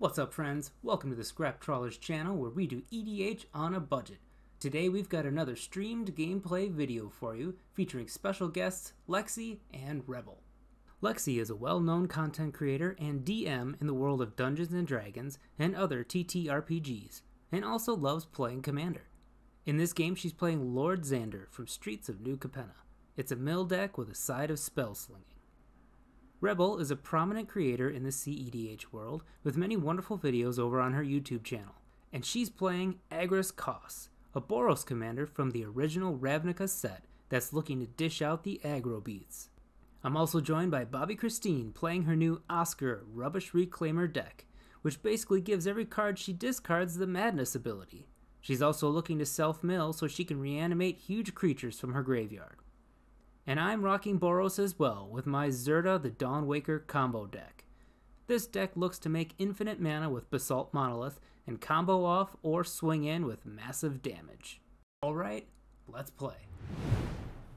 What's up, friends? Welcome to the Scrap Trawlers channel where we do EDH on a budget. Today we've got another streamed gameplay video for you featuring special guests Lexi and Rebell. Lexi is a well known content creator and DM in the world of Dungeons Dragons and other TTRPGs, and also loves playing Commander. In this game, she's playing Lord Xander from Streets of New Capenna. It's a mill deck with a side of spell slinging. Rebell is a prominent creator in the CEDH world with many wonderful videos over on her YouTube channel, and she's playing Agrus Kos, a Boros commander from the original Ravnica set that's looking to dish out the aggro beats. I'm also joined by Bobbie-Christine playing her new Oskar Rubbish Reclaimer deck, which basically gives every card she discards the Madness ability. She's also looking to self mill so she can reanimate huge creatures from her graveyard. And I'm rocking Boros as well with my Zirda the Dawnwaker combo deck. This deck looks to make infinite mana with Basalt Monolith and combo off or swing in with massive damage. Alright, let's play.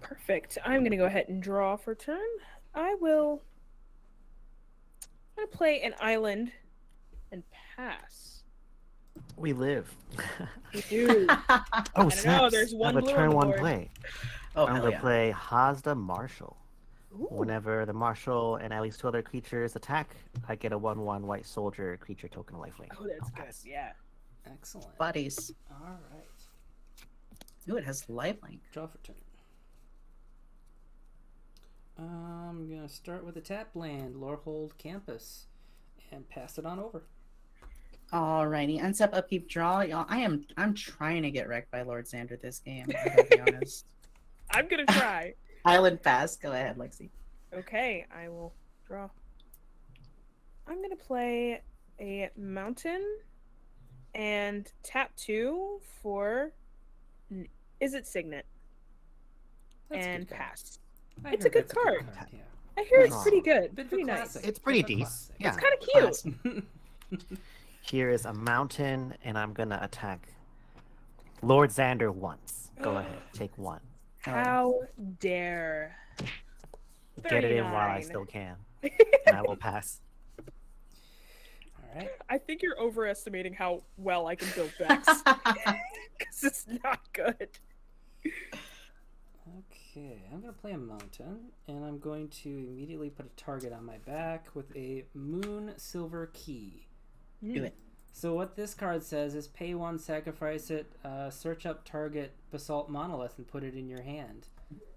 Perfect. I'm going to go ahead and draw for turn. I will. I'm going to play an island and pass. We live. We do. oh, I don't know, snaps. there's I have a blue on turn the one board. play. Oh, I'm gonna yeah. play Haazda Marshal. Ooh, Whenever the Marshal and at least two other creatures attack, I get a 1 1 white soldier creature token lifelink. Oh, that's I'll good. Yeah. Excellent. Buddies. Alright, Ooh, it has lifelink. draw for turn. I'm gonna start with a tap land, Lorehold Campus, and pass it on over. Alrighty, unstep upkeep draw. Y'all, I am I'm trying to get wrecked by Lord Xander this game. I gotta be honest. I'm going to try. Island pass. Go ahead, Lexi. okay, I will draw. I'm going to play a mountain and tap two for. Is it Signet? That's and good card. pass. I It's a heard good card. yeah. I hear it's Nice. pretty good. Bit Pretty nice. It's pretty Bit of a decent. Yeah. It's kind of cute. Here is a mountain, and I'm gonna attack Lord Xander once. Go ahead, take one. How dare. Get it in while I still can, and I will pass. Alright. I think you're overestimating how well I can build decks. Because it's not good. Okay, I'm gonna play a mountain, and I'm going to immediately put a target on my back with a Moonsilver Key. Do it. So what this card says is pay one, sacrifice it, uh, search up target Basalt Monolith, and put it in your hand.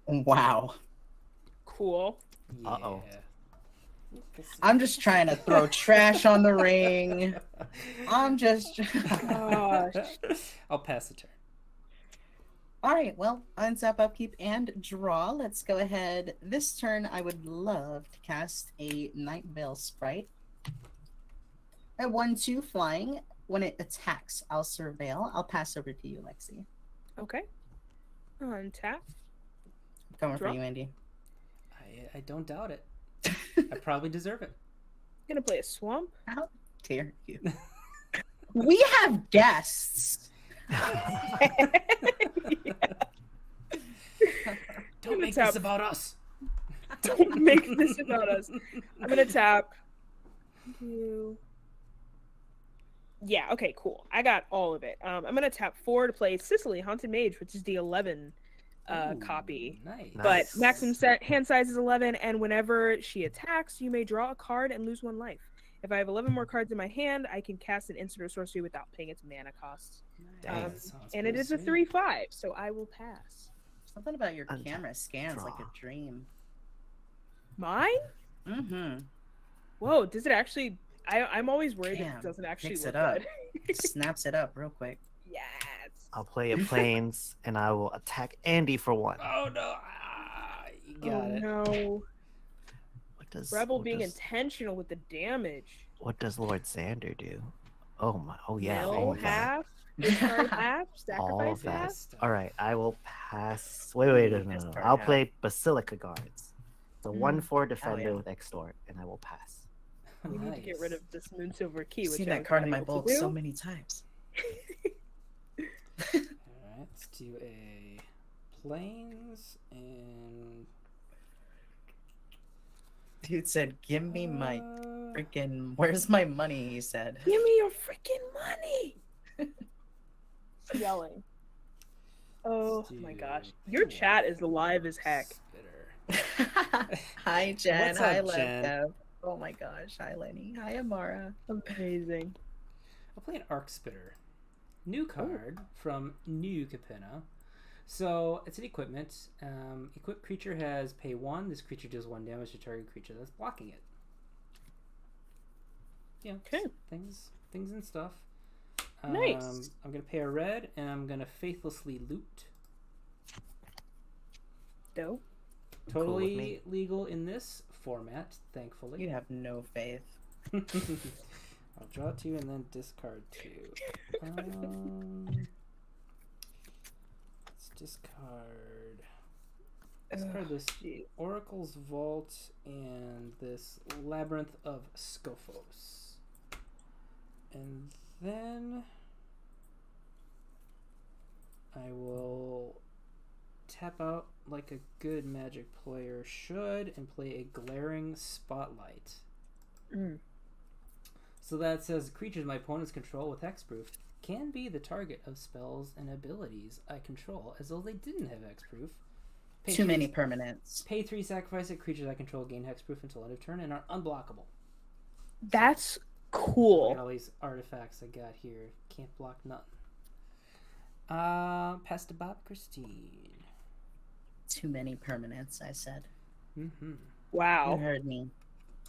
Wow. Cool. Yeah. Uh-oh. I'm just trying to throw trash on the ring. I'm just. Gosh. I'll pass the turn. All right, well, unstep upkeep and draw. Let's go ahead. This turn, I would love to cast a Nightveil Sprite. At 1 2 flying, when it attacks, I'll surveil. I'll pass over to you, Lexi. Okay. Untap. Coming Draw. for you, Andy. I, I don't doubt it. I probably deserve it. Gonna play a swamp. How dare you? we have guests. Don't make tap- this about us. Don't make this about us. I'm gonna tap. You. Yeah. Okay. Cool. I got all of it. Um, I'm gonna tap four to play Cecily Haunted Mage, which is the 11 uh, Ooh, copy. Nice. But Nice. maximum set hand size is 11, and whenever she attacks, you may draw a card and lose one life. If I have 11 more cards in my hand, I can cast an instant or sorcery without paying its mana cost. Dang. Um, and it is pretty is a 3-5, so I will pass. Something about your Untap, camera scans like a dream. Mine? Mm-hmm. Whoa, does it actually? I, I'm always worried that Damn, it doesn't actually mix look it up. good. Snaps it up real quick. yes. I'll play a planes, and I will attack Andy for one. Oh no! Ah, you got oh it. no. What does Rebell what being does, intentional with the damage. what does Lord Xander do? Oh my! Oh yeah! Mill Oh, yeah. half, half, All sacrifice of that. half. All right, I will pass. Wait, wait, no, no, no. I'll half. play Basilica Guards. The Mm. one four defender yeah. with extort, and I will pass. We need to get rid of this moonsilver key. I've Which seen I that card in my able bulk so many times. All right, let's do a planes and Dude said, "Give me my uh, freaking where's my money? He said. Give me your freaking money. Yelling. Oh Let's my gosh. Your chat is live as heck. Hi Jen. What's Hi up, Jen? Lev. Oh my gosh. Hi Lenny. Hi Amara. Amazing. I'll play an Arc Spitter. New card from New Capenna. So it's an equipment. Um, equipped creature has pay one. This creature deals one damage to target creature that's blocking it. Yeah. Okay. Things, things and stuff. Nice. Um, I'm gonna pay a red, and I'm gonna faithlessly loot. Dope. Totally me. legal in this format, thankfully. You have no faith. I'll draw two and then discard two. Um, let's discard. Discard this. Oracle's Vault and this Labyrinth of Skophos. And then I will tap out like a good magic player should and play a glaring spotlight. Mm. So that says creatures my opponents control with hexproof can be the target of spells and abilities I control as though they didn't have hexproof. Pay Too three- many permanents. Pay three, sacrifice it. Creatures I control gain hexproof until end of turn and are unblockable. That's cool. all these artifacts I got here. Can't block nothing. Uh, pass to Bob Christine. Too many permanents, I said. Mm-hmm. You heard me.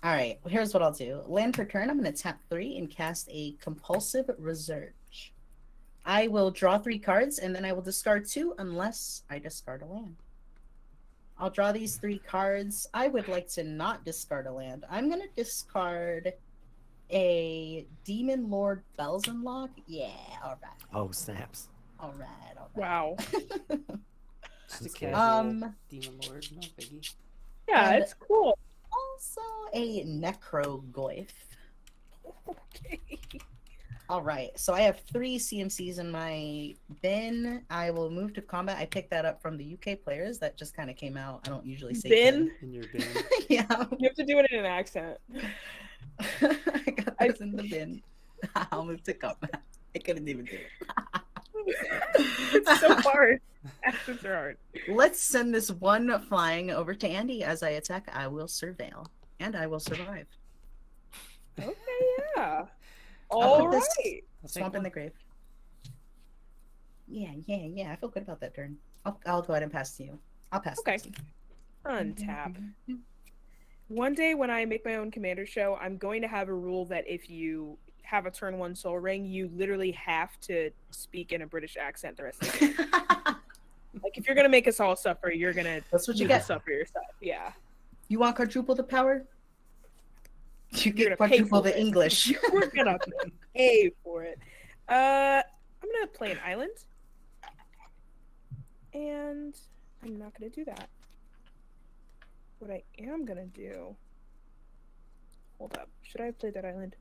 All right, here's what I'll do. Land per turn, I'm going to tap three and cast a compulsive research. I will draw three cards and then I will discard two unless I discard a land. I'll draw these three cards. I would like to not discard a land. I'm going to discard a Demon Lord Belzenlock. Yeah, all right. Oh snaps! All right, all right. Wow. Just a casual Um, demon lord, no biggie. Yeah, And- it's cool. Also a Necrogoyf. Okay. All right, so I have three CMCs in my bin. I will move to combat. I picked that up from the UK players. That just kind of came out. I don't usually say Bin? In your bin. bin. yeah, You have to do it in an accent. I got I- in the bin. I'll move to combat. I couldn't even do it. It's so hard. Accents are hard. Let's send this one flying over to Andy. As I attack, I will surveil, and I will survive. Okay, yeah. I'll All put this- right. I'll take Swamp in the grave. Yeah, yeah, yeah. I feel good about that turn. I'll, I'll go ahead and pass to you. I'll pass. Okay. to you. Untap. One day when I make my own commander show, I'm going to have a rule that if you have a turn one Sol Ring, you literally have to speak in a British accent the rest of the game. like if you're gonna make us all suffer, you're gonna That's what you you get. suffer yourself. Yeah. You want quadruple the power? You You're get gonna quadruple for the it. English. We're gonna pay for it. Uh I'm gonna play an island. And I'm not gonna do that. What I am gonna do. Hold up. Should I play that island?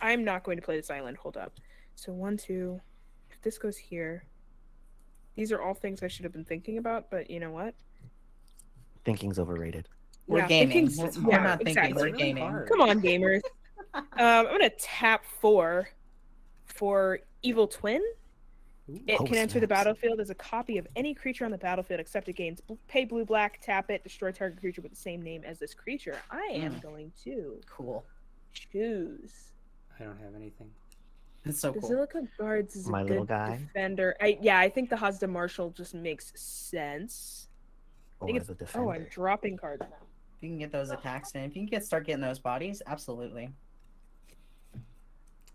I'm not going to play this island. Hold up. So one, two. If this goes here. These are all things I should have been thinking about, but you know what? Thinking's overrated. We're Yeah, gaming. thinking's- We're yeah, not thinking. exactly. We're It's really gaming. hard. Come on, gamers. um, I'm gonna tap four for Evil Twin. Ooh. It Oh, can enter the battlefield as a copy of any creature on the battlefield except it gains pay blue black, tap it, destroy target creature with the same name as this creature. I am Mm. going to Cool. choose. I don't have anything. It's so cool. Basilica Guards is a My good little guy. defender. I yeah, I think the Haazda Marshal just makes sense. Or think the Oh. I'm dropping cards now. If you can get those attacks in, if you can get start getting those bodies, absolutely.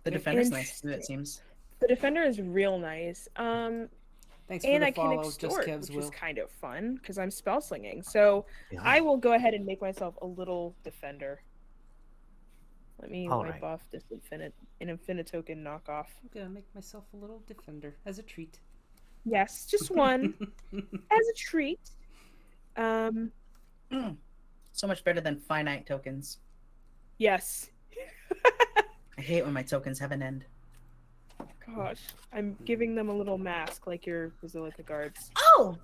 The Yeah, defender's nice too. It seems. The defender is real nice. Um, Thanks for and the I can follow. Just extort, Kev's which will. is kind of fun because I'm spell slinging. So Yeah. I will go ahead and make myself a little defender. Let me All wipe right. off this infinite an infinite token knockoff. I'm gonna make myself a little defender as a treat. Yes, just one as a treat. Um, So much better than finite tokens. yes. I hate when my tokens have an end. Gosh, I'm giving them a little mask like your Basilica guards. Oh,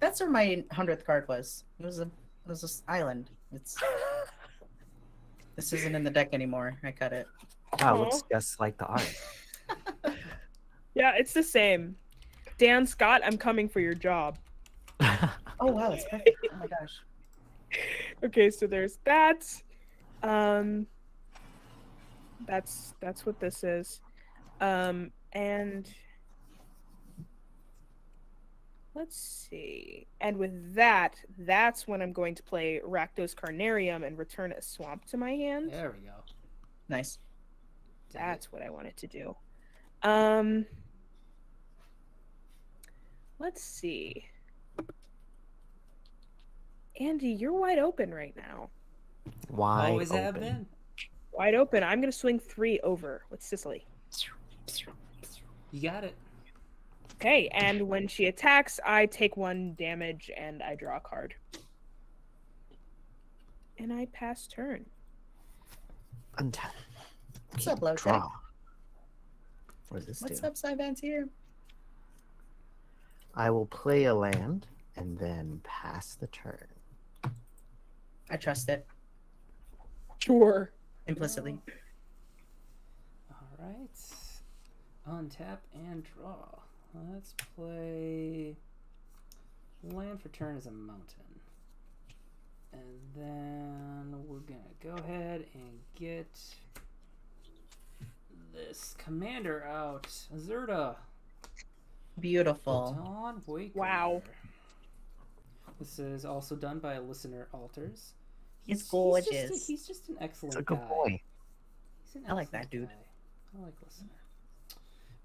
that's where my hundredth card was. It was a it was this island. It's This isn't in the deck anymore. I cut it. Wow, it looks just like the art. Yeah, it's the same. Dan Scott, I'm coming for your job. Oh wow, it's perfect. Oh my gosh. Okay, so there's that. Um that's that's what this is. Um and let's see. And with that, that's when I'm going to play Rakdos Carnarium and return a swamp to my hand. There we go. Nice. Dig it. That's what I wanted to do. Um Let's see. Andy, you're wide open right now. Why? Always have been. Wide open. I'm going to swing 3 over with Cecily. You got it. Okay, and when she attacks, I take 1 damage and I draw a card. And I pass turn. Untap. What's up, Low Draw. What does this What's do? up, Sybans here? I will play a land and then pass the turn. I trust it Sure. implicitly. All right. Untap and draw. Let's play land for turn as a mountain. And then we're going to go ahead and get this commander out. Azurda. Beautiful. Baton Waker. Wow. This is also done by a listener alters. It's He's just a- gorgeous. He's just, an excellent It's a good guy. boy. He's an I like that dude. guy. I like listener.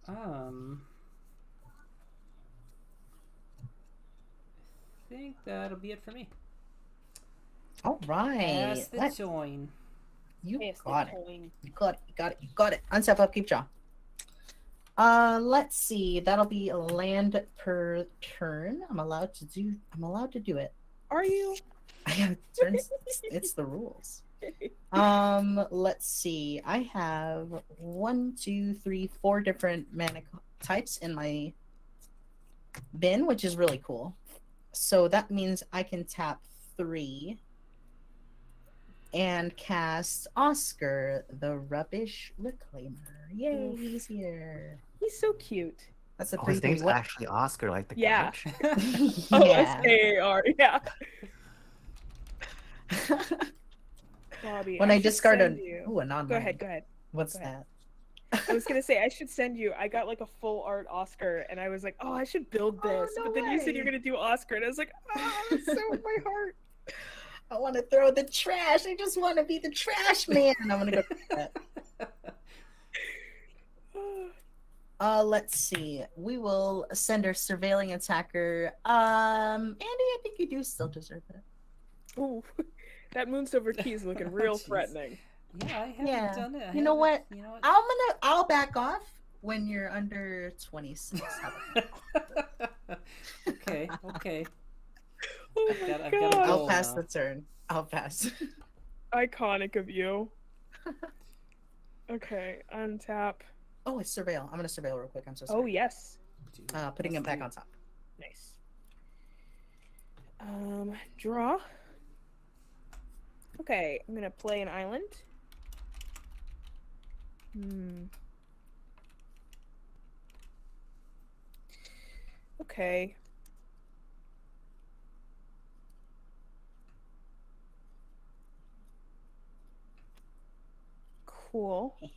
Um, think that'll be it for me. All right. Pass the Let- join. you Pass the got it. coin. You got it. You got it. You got it. Unstep up. Keep jaw. Uh, let's see. That'll be a land per turn. I'm allowed to do. I'm allowed to do it. Are you? I have turns. it's the rules. Um, let's see. I have one, two, three, four different mana types in my bin, which is really cool. So that means I can tap three and cast Oskar, the rubbish reclaimer. Yay, Oof. he's here. He's so cute. That's a Oh, three his three. name's What? actually Oscar, like the Yeah. couch. Oh, yeah. S-A-R. Yeah. Bobbie, when I, should discard send a you- ooh, a non Go ahead, go ahead. What's go ahead. that? I was gonna say I should send you. I got like a full art Oskar, and I was like, oh, I should build Oh, this. no but then you said you're gonna do Oskar, and I was like, oh, so in my heart. I want to throw the trash. I just want to be the trash man. I'm gonna go. Uh, let's see. We will send our surveilling attacker. Um, Andy, I think you do still deserve it. Ooh, that Moonsilver key is looking real Jeez. threatening. Yeah, I haven't Yeah. done it. I You know what? You know what? I'm gonna. I'll back off when you're under 26. Okay, okay. Oh I've my got- I've got a god, I'll pass now. the turn. I'll pass. iconic of you. Okay, untap. oh, it's surveil. I'm gonna surveil real quick. I'm so sorry. Oh yes, Uh, putting him back do- on top. nice. Um, draw. Okay, I'm gonna play an island. Hmm. Okay. Cool.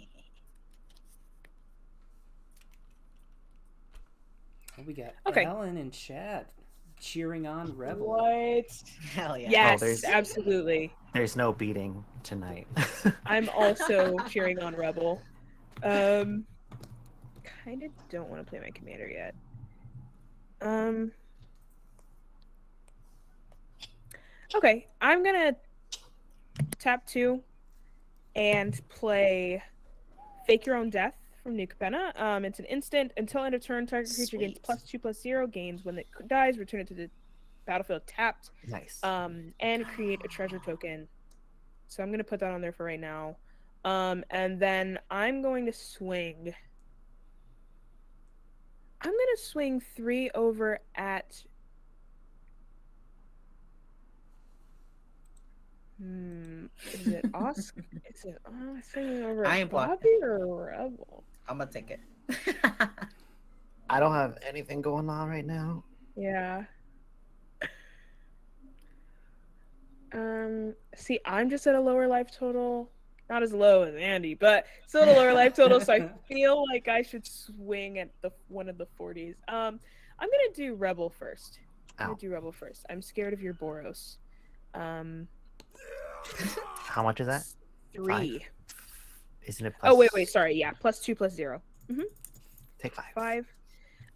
Oh, we got Okay. Ellen and Chad cheering on Rebell. What? Hell yeah. Yes, there's- absolutely. There's no beating tonight. I'm also cheering on Rebell. Um, kind of don't want to play my commander yet. Um. Okay, I'm gonna tap two and play Fake Your Own Death from New Capenna. Um, it's an instant until end of turn. Target creature gains plus two plus zero. Gains when it dies. Return it to the battlefield tapped nice. um, and create a treasure token. So I'm gonna put that on there for right now. Um, and then I'm going to swing. I'm gonna swing three over at. Hmm. Is it Oskar? is it uh, singing over I ain't blocking. Bobbie or Rebell? I'm gonna take it. I don't have anything going on right now. Yeah. Um. See, I'm just at a lower life total. Not as low as Andy, but still at a lower life total. So I feel like I should swing at the one of the 40s. Um. I'm gonna do Rebell first. I'm Ow. gonna do Rebell first. I'm scared of your Boros. Um. How much is that? Three. Isn't it? Oh wait, wait. Sorry. Yeah. Plus two, plus zero. Mm-hmm. Take five. Five.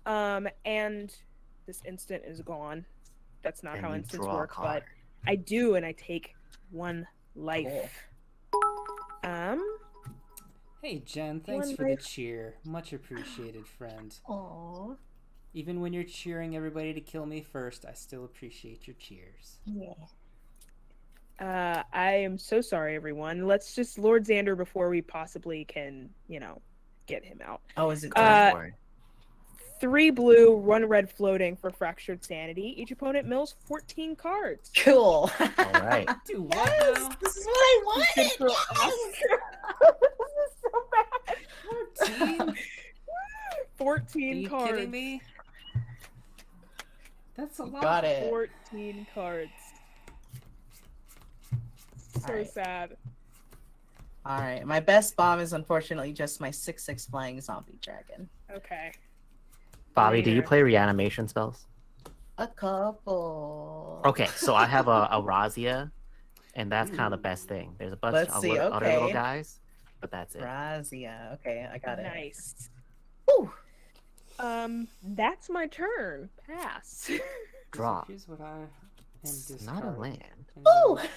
Um. And this instant is gone. That's not And how you instants work, but card. I do, and I take one life. Um, Hey Jen, thanks One for the cheer. Much appreciated, friend. Aww. Even when you're cheering everybody to kill me first, I still appreciate your cheers. Yeah. uh, I am so sorry, everyone. Let's just Lord Xander before we possibly can, you know, get him out. Oh, is it? Go Uh, for it. Three blue, one red floating for fractured sanity. Each opponent mills 14 cards. cool. All right. Do what Yes, now? this is what I Good for wanted. this is so bad. 14? 14 Are you cards. kidding me? That's a lot. Got it. 14 cards. So Alright. sad. All right, my best bomb is unfortunately just my six six flying zombie dragon. Okay. Bobbie, do you play reanimation spells? A couple. Okay, so I have a, a Razia, and that's kind of the best thing. There's a bunch Let's of see, li- other little guys, but that's it. Razia. Okay, I got it. Nice. Whew. Um, that's my turn. Pass. Draw. Here's what I am It's not a land. Ooh.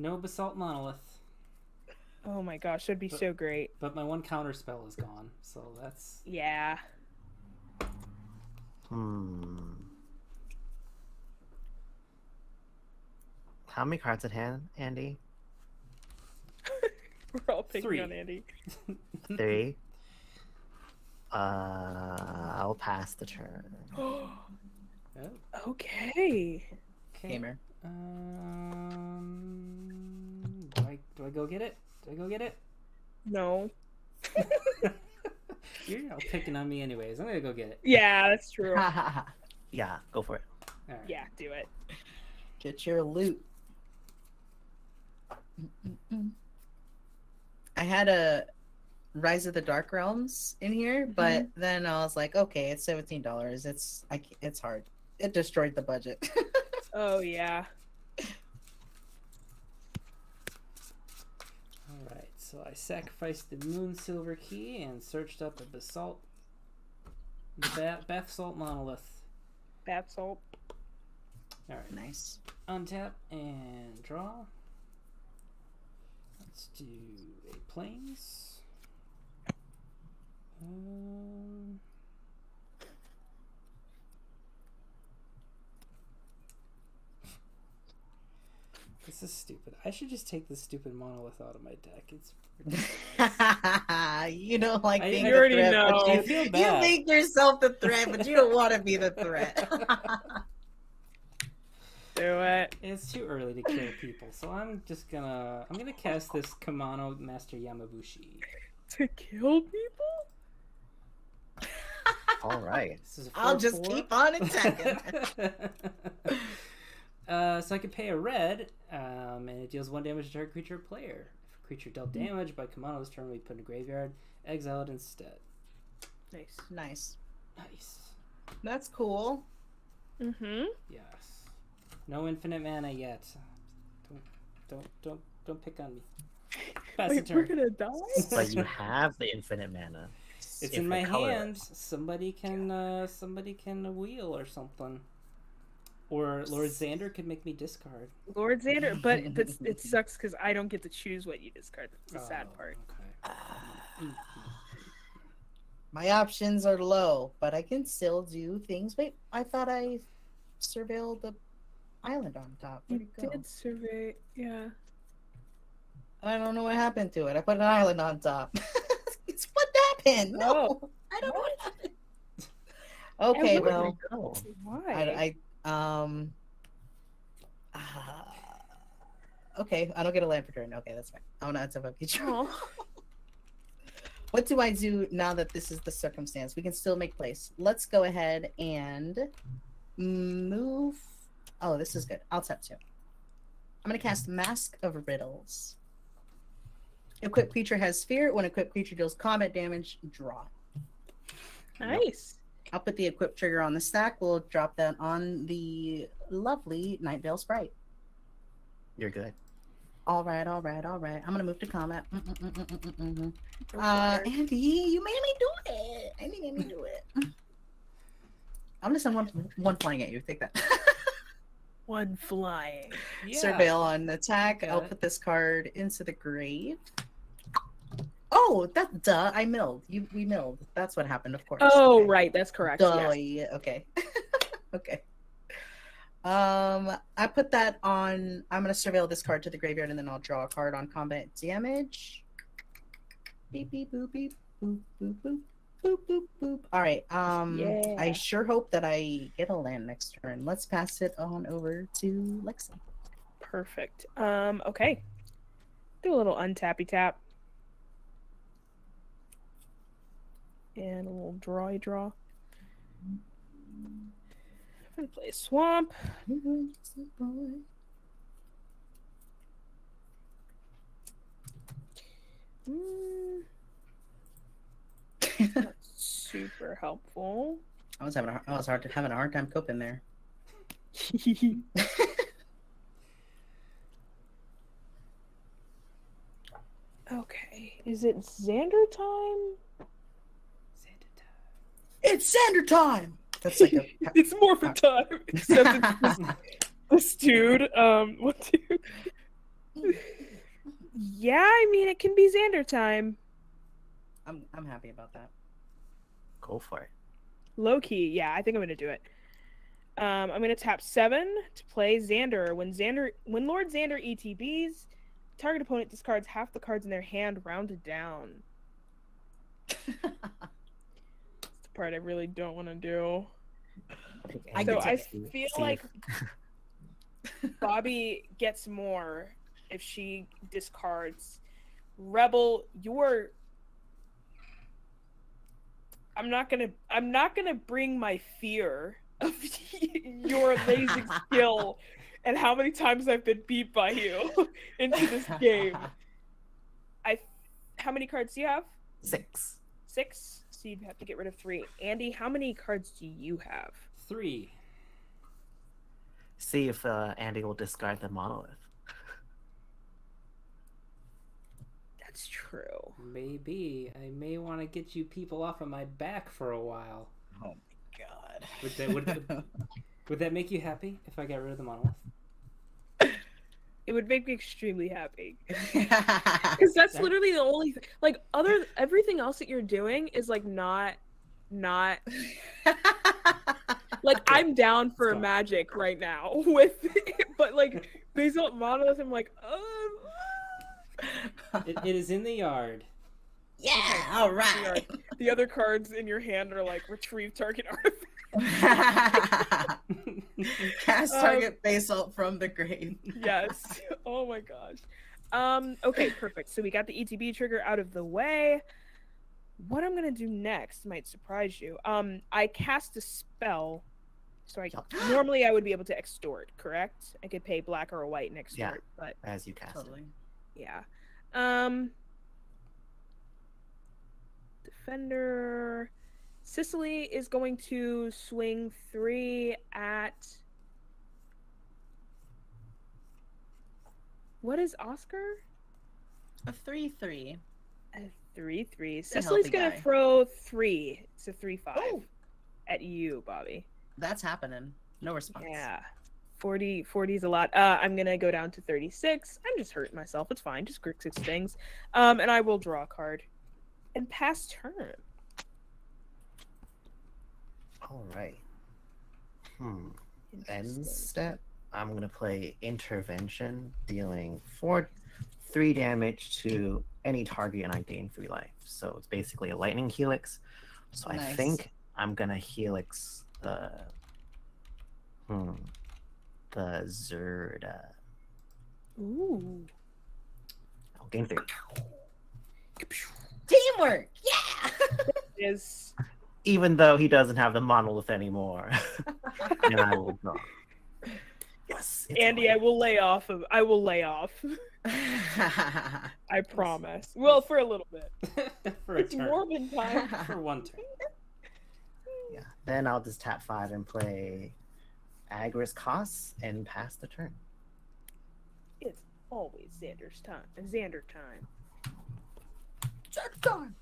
No basalt monolith, oh my gosh, that'd be so great. but my one counter spell is gone, so that's Yeah. Hmm. How many cards at hand, Andy? We're all picking Three. on Andy. Three. Uh, I'll pass the turn. Oh, okay. okay. Gamer. Um, do I do I go get it? Do I go get it? No. You're all picking on me anyways. I'm gonna go get it. Yeah, that's true. Yeah, go for it. All right. yeah, do it. Get your loot. I had a Rise of the Dark Realms in here, mm-hmm. but then I was like, okay, it's seventeen dollars. It's I, it's hard. It destroyed the budget. Oh yeah. All right. So I sacrificed the moonsilver key and searched up a basalt, the ba- basalt monolith. Bath salt. All right. nice. Untap and draw. Let's do a planes. Um, this is stupid. I should just take this stupid monolith out of my deck. It's you don't like I- being I the already threat, know. but I you, feel you make yourself the threat, but you don't want to be the threat. Do it. It's too early to kill people, so I'm just gonna I'm gonna cast this Kumano Master Yamabushi. To kill people? All right. This is a I'll just 4/4. keep on attacking. Uh, so I can pay a red, um, and it deals one damage to target creature or player. If a creature dealt Hmm. damage by Kumano this turn, we put in a graveyard, exile it instead. Nice. nice. Nice. That's cool. Mm-hmm. Yes. No infinite mana yet. Don't don't don't don't pick on me. Pass the Wait, we're gonna die? But you have the infinite mana. It's if in my colorless. hand. Somebody can uh, somebody can wheel or something. Or Lord Xander could make me discard. Lord Xander, but but it sucks because I don't get to choose what you discard. That's the sad Oh, part. Okay. My options are low, but I can still do things. Wait, I thought I surveilled the island on top. Where'd You it go? did survey, yeah. I don't know what happened to it. I put an island on top. it's what happened. No, Oh. I don't know what happened. Okay, well, Why? I, I um. Uh, okay, I don't get a land per turn. Okay, that's fine. I'm gonna untap upkeep. Oh. What do I do now that this is the circumstance? We can still make place. Let's go ahead and move. Oh, this is good. I'll tap two. I'm gonna cast Mask of Riddles. Equipped creature has fear. When equipped creature deals combat damage, draw. Nice. I'll put the equip trigger on the stack. We'll drop that on the lovely Nightveil sprite. You're good. All right, all right, all right. I'm gonna move to combat. Mm, mm, mm. Go Uh. Andy, you made me do it. Andy made me do it. I'm gonna send one one flying at you. Take that. One flying. Yeah. Surveil on attack. Got I'll it. put this card into the grave. Oh, that duh! I milled. You we milled. That's what happened. Of course. Oh, Okay. right. That's correct. Duh. yes. yeah, Okay. okay. Um, I put that on. I'm gonna surveil this card to the graveyard, and then I'll draw a card on combat damage. Beep beep boop beep boop boop boop boop boop boop. All right. Um, I sure hope that I get a land next turn. Let's pass it on over to Lexi. Perfect. Um, okay. Do a little untappy tap. And a little drawy draw. I'm gonna play swamp. Mm, super helpful. I was having a, I was hard to having a hard time coping there. okay. Is it Xander time? It's Xander time. That's like a. it's Morphin time. Except it's this, this dude. Um, what dude? Yeah, I mean it can be Xander time. I'm I'm happy about that. Go for it. Low key, yeah, I think I'm gonna do it. Um, I'm gonna tap seven to play Xander. When Xander, when Lord Xander ETBs, target opponent discards half the cards in their hand, rounded down. Part I really don't want to do. I so I feel like Bobbie gets more if she discards. Rebell, you're. I'm not gonna. I'm not gonna bring my fear of your amazing skill and how many times I've been beat by you into this game. I. How many cards do you have? Six. Six. So you'd have to get rid of three. Andy, how many cards do you have? Three. See if uh, Andy will discard the monolith. That's true. Maybe. I may want to get you people off of my back for a while. Oh my god. Would that, would, would that make you happy if I got rid of the monolith? It would make me extremely happy. Because Because that's literally the only thing. Like other everything else that you're doing is like not, not like I'm down for a Stop. magic right now with, but like basalt monolith, I'm like, um, It, it is in the yard. yeah, all right. the other cards in your hand are like retrieve target artifact. Cast Um, target basalt from the grave. yes. Oh my gosh. Um. Okay. Perfect. So we got the ETB trigger out of the way. What I'm gonna do next might surprise you. Um. I cast a spell. So I normally I would be able to extort. Correct. I could pay black or a white and extort. But As you cast Totally. yeah. Um. Defender. Sicily is going to swing three at. What is Oskar? A three three. A three three. a Cecily's gonna guy. throw three. It's a three five Oh. at you, Bobbie. That's happening. No response. Yeah. 40 40 is a lot. Uh, I'm gonna go down to 36. I'm just hurting myself. It's fine. Just six things. Um, and I will draw a card and pass turn. All right. Hmm. End step. I'm gonna play intervention, dealing four, three damage to any target, and I gain three life. So it's basically a lightning helix. So I think I'm gonna helix the, hmm, the Zirda. Ooh. I'll gain three. Teamwork! Yeah! Is Even though he doesn't have the monolith anymore. and I will draw. Yes. it's Andy, I will lay off of I will lay off. I promise. Well, for a little bit. for a It's turn. Morbin time. For one turn. Yeah. Then I'll just tap five and play Agrus Kos and pass the turn. It's always Xander's time. Xander time. Xander time.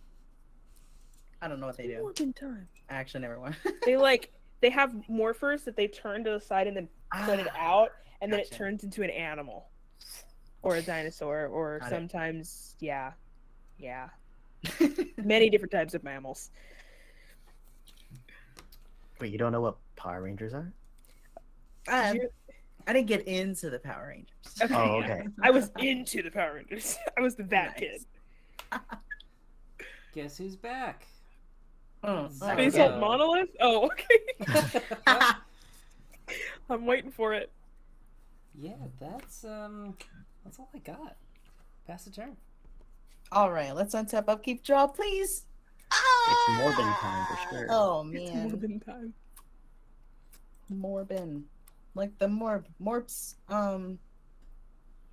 I don't know what they do. Morbin time. Actually, never mind. They like they have morphers that they turn to the side and then put it out, and then it turns into an animal, or a dinosaur, or Got it. sometimes yeah, yeah, many different types of mammals. Wait, you don't know what Power Rangers are? Um, you- I didn't get into the Power Rangers. Okay. Oh, okay. I was into the Power Rangers. I was the that kid. Guess who's back? Oh, Space Space Okay. Hulk Monolith. Oh, okay. I'm waiting for it. yeah, that's um that's all I got. Pass the turn. All right, let's untap upkeep draw, please. It's Morbin time for sure. Oh It's Morbin time. Morbin, like the Morb Morbs. Um,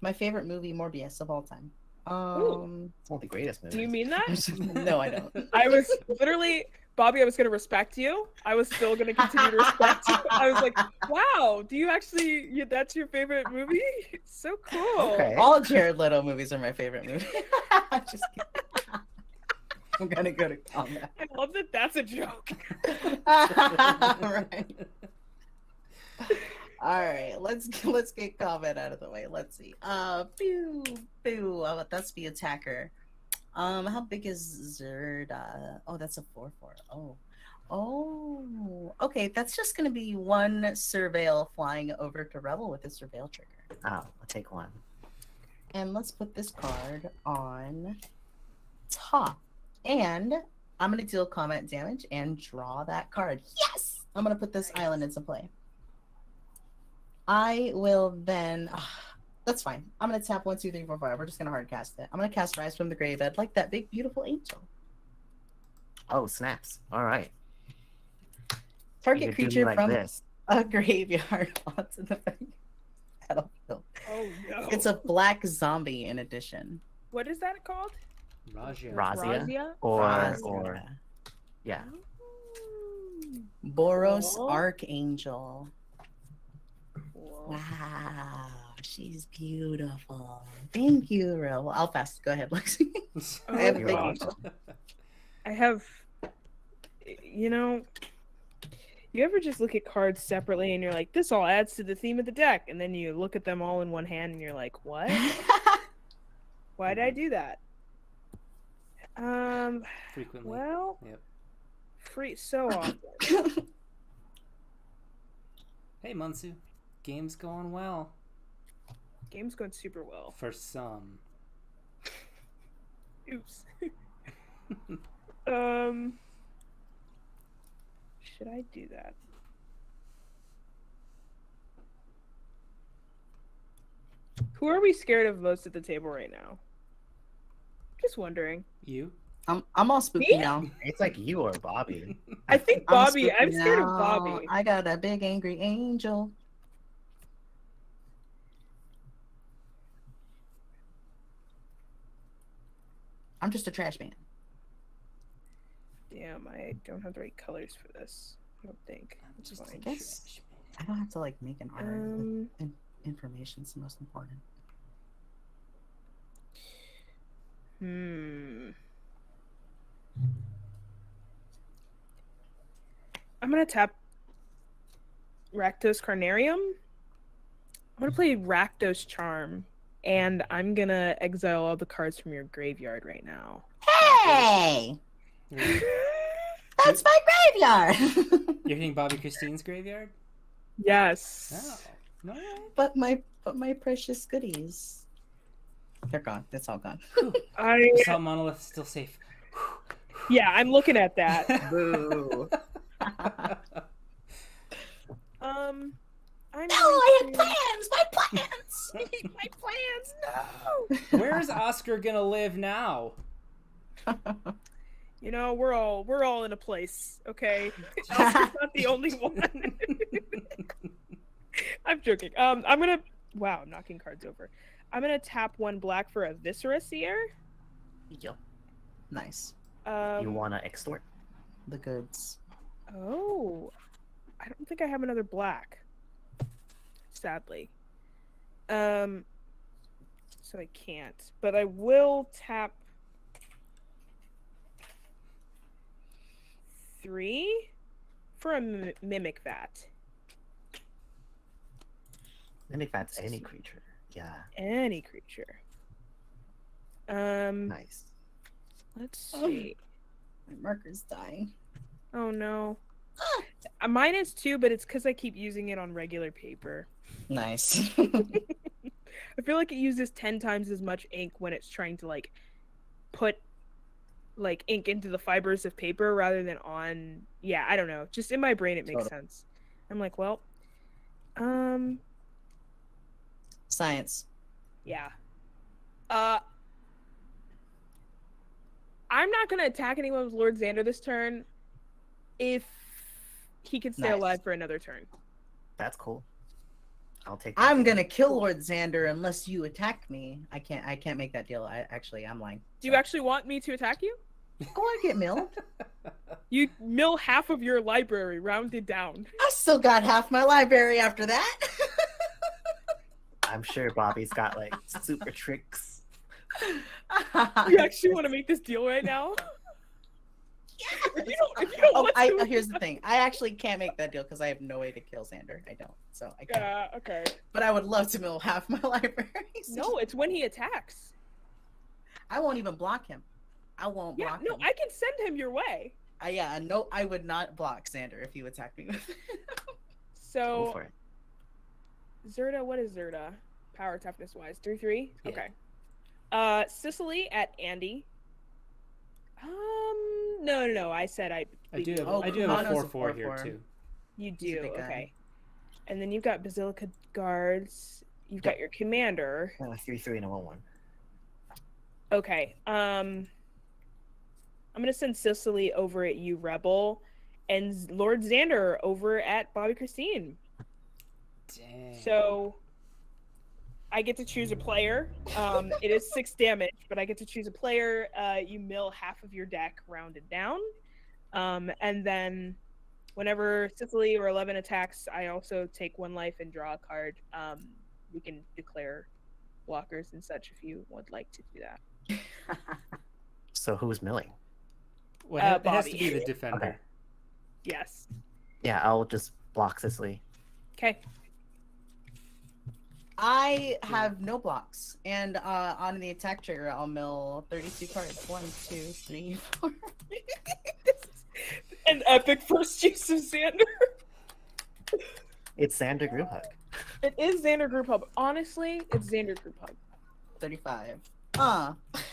my favorite movie, Morbius of all time. Um, It's one of the greatest movies. Do you mean that? no, I don't. I was literally, Bobbie. I was gonna respect you. I was still gonna continue to respect you. I was like, "Wow, do you actually? You, that's your favorite movie? so cool." Okay. All Jared Leto movies are my favorite movie. Just kidding. I'm gonna go to combat. I love that. That's a joke. right. All right, let's let's get comment out of the way. Let's see. Uh, pew, pew. How about that's the attacker? Um, how big is Zirda? Oh, that's a four four. Oh, oh. Okay, that's just gonna be one surveil flying over to Rebell with a surveil trigger. Oh, I'll take one. And let's put this card on top. And I'm going to deal combat damage and draw that card. Yes! I'm going to put this island into play. I will then. that's fine. I'm going to tap one, two, three, four, five. We're just going to hard cast it. I'm going to cast Rise from the Graveyard like that big, beautiful angel. Oh, snaps. All right. Target You could do me creature like from this. a graveyard onto the battlefield. Oh no. It's a black zombie in addition. What is that called? Raja. Razia? Razia? Or, Razia. or, yeah. Boros Cool. Archangel. Cool. Wow, she's beautiful. Thank you, Ro. I'll pass. Go ahead, Lexi. Oh, I have a You're big I have, you know, you ever just look at cards separately and you're like, this all adds to the theme of the deck, and then you look at them all in one hand and you're like, what? Why did I do that? Um, Frequently. well, Yep. free so often. Hey Munsu. Game's going well. Game's going super well. For some. Oops. um, should I do that? Who are we scared of most at the table right now? Just wondering. You? I'm I'm all spooky Me? now. It's like you or Bobbie. I think I'm Bobbie. I'm spooky scared of. Bobbie. I got a big angry angel. I'm just a trash man. Damn, I don't have the right colors for this. I don't think. I'm just a guess- I don't have to like make an art. Um, Information's the most important. hmm. I'm gonna tap Rakdos Carnarium. I'm gonna play Rakdos Charm, and I'm gonna exile all the cards from your graveyard right now. Hey, man. that's my graveyard. You're hitting Bobbie-Christine's graveyard? yes. Oh. No. but my but my precious goodies. They're gone. That's all gone. I saw Monolith still safe. yeah, I'm looking at that. Boo. Um, I'm No, I had to- plans. My plans. defeat my plans. No. Where's Oskar gonna live now? You know, we're all we're all in a place, okay? Oskar's not the only one. I'm joking. Um, I'm gonna. Wow, I'm knocking cards over. I'm gonna tap one black for a Viscera Seer. Yep. nice. Um, you wanna extort? The goods. Oh, I don't think I have another black. Sadly. Um, so I can't, but I will tap three for a mim- mimic vat. Mimic that's any creature. Yeah. Any creature. Um, Nice. let's Oh. see. My marker's dying. Oh no. Mine is two, but it's because I keep using it on regular paper. Nice. I feel like it uses 10 times as much ink when it's trying to like put like ink into the fibers of paper rather than on yeah, I don't know. Just in my brain it makes Totally. sense. I'm like, well, um Science. yeah. Uh I'm not going to attack anyone with Lord Xander this turn if he can stay Nice. alive for another turn. That's cool. I'll take. that I'm deal. gonna kill Lord Xander unless you attack me. I can't. I can't make that deal. I actually, I'm lying. Do you actually want me to attack you? Go on, get milled. You mill half of your library rounded down. I still got half my library after that. I'm sure Bobbie's got like super tricks. You actually want to make this deal right now? If if you don't want I, here's the thing. I actually can't make that deal because I have no way to kill Xander. I don't. So I can't. Yeah, okay. But I would love to mill half my library. No, it's when he attacks. I won't even block him. I won't Yeah, block no, him. I can send him your way. I, yeah, no, I would not block Xander if you attacked me with it. Go So for it. Zirda, what is Zirda? Power toughness wise, three three. Yeah. Okay. Uh, Cecily at Andy. Um, no, no, no. I said I. I do have, Oh, I do have a Kumano's a four four here 4-4. too. You do okay. And then you've got Basilica guards. You've got your commander. Uh, three three and a one one. Okay. Um I'm gonna send Cecily over at you, Rebell, and Lord Xander over at Bobbie Christine. Dang. So I get to choose a player. Um, it is six damage, but I get to choose a player. Uh, you mill half of your deck rounded down, um, and then whenever Cecily or Eleven attacks, I also take one life and draw a card. Um, we can declare blockers and such if you would like to do that. So who's milling? Well, uh, it has to be the defender. Okay. Yes. Yeah, I'll just block Cecily. Okay. I have no blocks, and uh, on the attack trigger, I'll mill 32 cards. One, two, three, four. An epic first use of Xander. It's Xander Group Hug. It is Xander Group Hub. Honestly, it's Xander Group Hub. 35. Uh,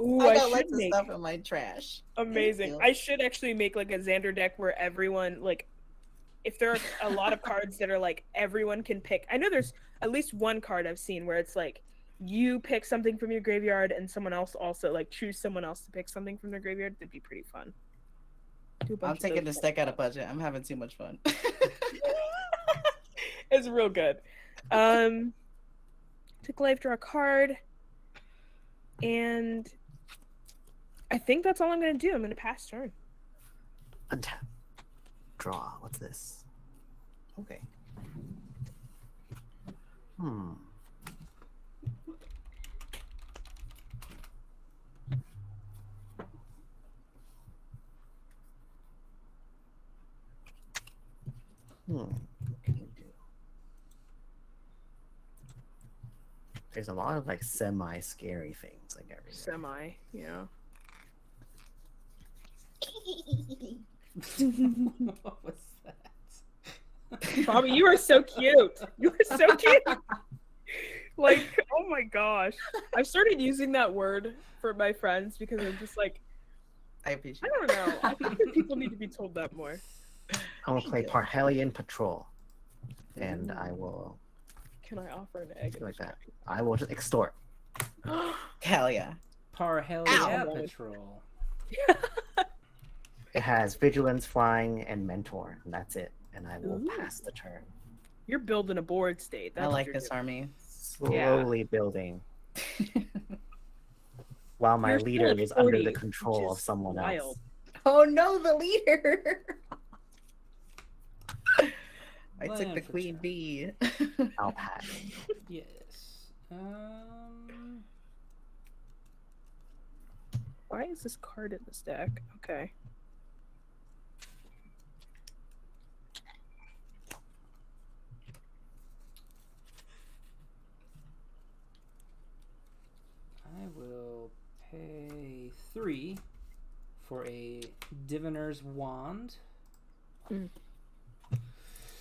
Ooh, I I, got should lots of stuff in my trash. amazing. I should actually make like a Xander deck where everyone like, if there are a lot of cards that are like everyone can pick. I know there's at least one card I've seen where it's like you pick something from your graveyard and someone else also like choose someone else to pick something from their graveyard. That'd be pretty fun. Do a bunch I'm taking those this deck out of budget. I'm having too much fun. it's real good. Um, took life, draw a card, and I think that's all I'm gonna do. I'm gonna pass turn. Untap. Draw. What's this? Okay. Hmm. Hmm. What can you do? There's a lot of like semi-scary things like everywhere. Semi, yeah. what was that? Bobbie, you are so cute. You are so cute. like, oh my gosh, I've started using that word for my friends because I'm just like, I appreciate I don't know. I think that people need to be told that more. I'm gonna play Parhelion Patrol, and I will Can I offer an egg? like that. I will just extort. Hell yeah. Par yeah patrol. It has vigilance, flying, and mentor, and that's it. And I will Ooh. pass the turn. You're building a board state. That's I like this doing. army. Slowly building, while my You're leader at is under the control of someone wild. else. oh no, the leader! I took the queen check. bee. I'll pass. Yes. Um. Why is this card in this deck? Okay. I will pay three for a diviner's wand. Mm.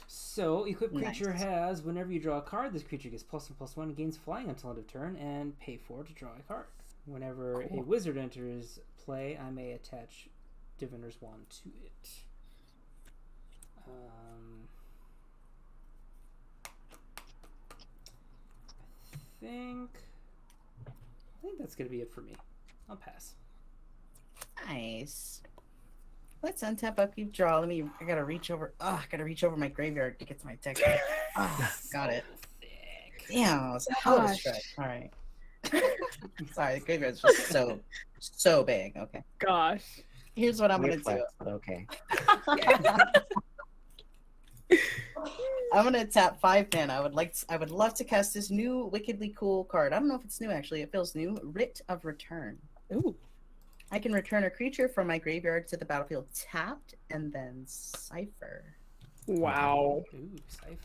So, equipped creature Nice. has whenever you draw a card, this creature gets plus one plus one, gains flying until end of turn, and pay four to draw a card. Whenever a wizard enters play, I may attach diviner's wand to it. Um, I think. I think that's gonna be it for me. I'll pass. nice. Let's untap upkeep draw. Let me I gotta reach over oh, I gotta reach over my graveyard to get to my deck. Ah, got it. Thick. Damn, it's a hell of Gosh. Alright. Sorry, the graveyard's just so so big. Okay. Gosh. Here's what I'm Weird gonna do. flex, but okay. I'm gonna tap five mana. I would like I would love to cast this new wickedly cool card. I don't know if it's new actually. It feels new. Writ of Return. Ooh. I can return a creature from my graveyard to the battlefield tapped and then cipher. Wow. Ooh, cipher.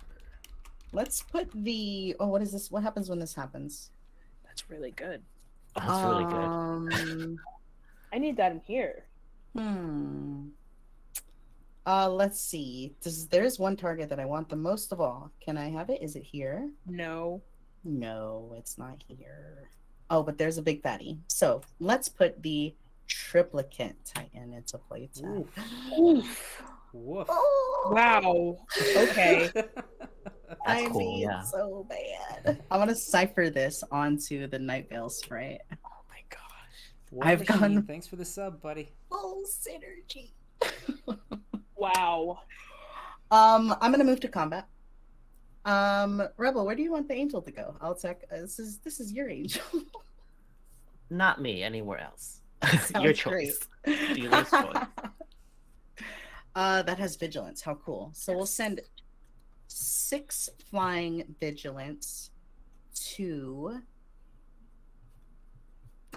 Let's put the oh what is this? What happens when this happens? That's really good. That's really good. Um I need that in here. Hmm. Uh let's see. Does there's one target that I want the most of all. Can I have it? Is it here? No. No, it's not here. Oh, but there's a big fatty. So let's put the triplicate titan into play. Oof. Oof. Woof. Oh, Wow. Okay. That's I cool, mean, yeah. so bad. I'm gonna cipher this onto the Nightveil Sprite. Oh my gosh. War I've gone- Thanks for the sub, buddy. Full synergy. wow. Um, I'm gonna move to combat. Um, Rebell, where do you want the angel to go? I'll check. Uh, this is this is your angel. Not me. Anywhere else. Your choice. Dealer's choice. Uh, that has vigilance. How cool! So we'll send six flying vigilance to.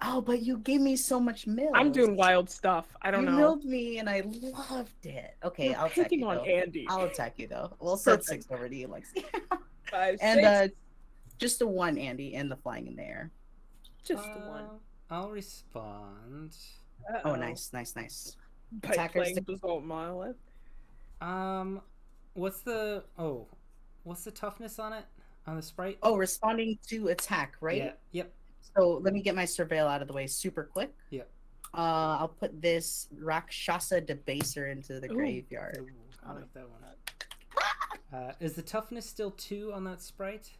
Oh, but you gave me so much milk. I'm doing wild stuff. I don't know. you know. milled me, and I loved it. Okay, You're I'll attack picking you. on Though. Andy. I'll attack you though. We'll send Perfect. six over to you, Lexi. Five, and six, uh, just the one Andy and the flying in the air. just the one. Uh, I'll respond. Oh, Uh-oh. nice, nice, nice. By Attackers playing to- Basalt Monolith. Um, what's the oh, what's the toughness on it on the sprite? Oh, responding to attack, right? Yeah. Yep. So let me get my surveil out of the way super quick. Yep. Uh, I'll put this Rakshasa Debaser into the Ooh. graveyard. Ooh, I like that one. Uh, is the toughness still two on that sprite?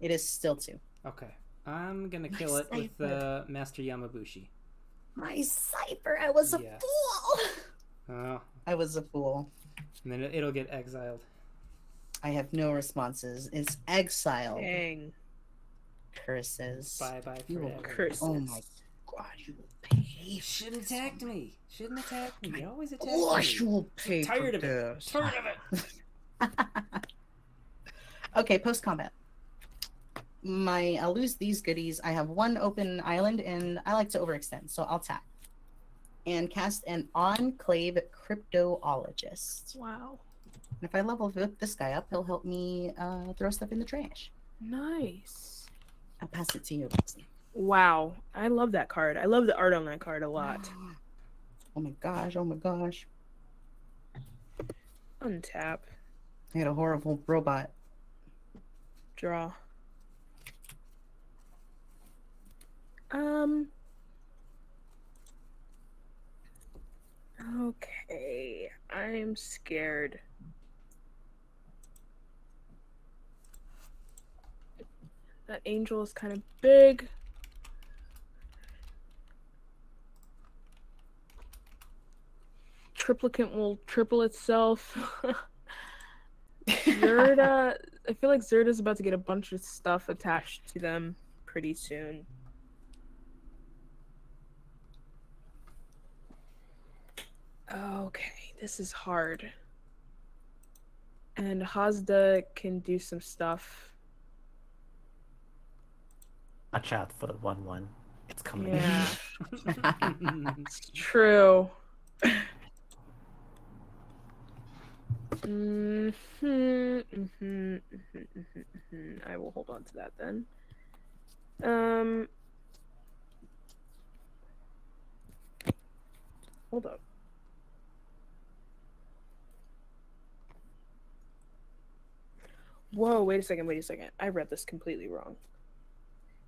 It is still two. Okay. I'm gonna My kill it with cipher. uh, Master Yamabushi. My cipher, I was a Yeah. fool. Oh, I was a fool. and then it- it'll get exiled. I have no responses. It's exile. Dang. Curses. Bye bye You will forever. curse. Oh my god, you will pay. You shouldn't attack me. Shouldn't attack me. You always attack Oh, me. you will pay. Tired for of it. this. Tired of it. okay, post combat. My I'll lose these goodies. I have one open island and I like to overextend, so I'll tap. And cast an enclave cryptologist. Wow. And if I level th- this guy up, he'll help me uh, throw stuff in the trash. Nice. I'll pass it to you. Wow. I love that card. I love the art on that card a lot. Oh my gosh, oh my gosh. Untap. I had a horrible robot. Draw. Um. Okay. I'm scared. That angel is kind of big. Triplicate will triple itself. Zirda, I feel like Zirda's about to get a bunch of stuff attached to them pretty soon. Okay, this is hard. And Haazda can do some stuff. Watch out for the one one. It's coming. Yeah, it's true. hmm hmm hmm I will hold on to that then. Um, hold up. Whoa, wait a second, wait a second. I read this completely wrong.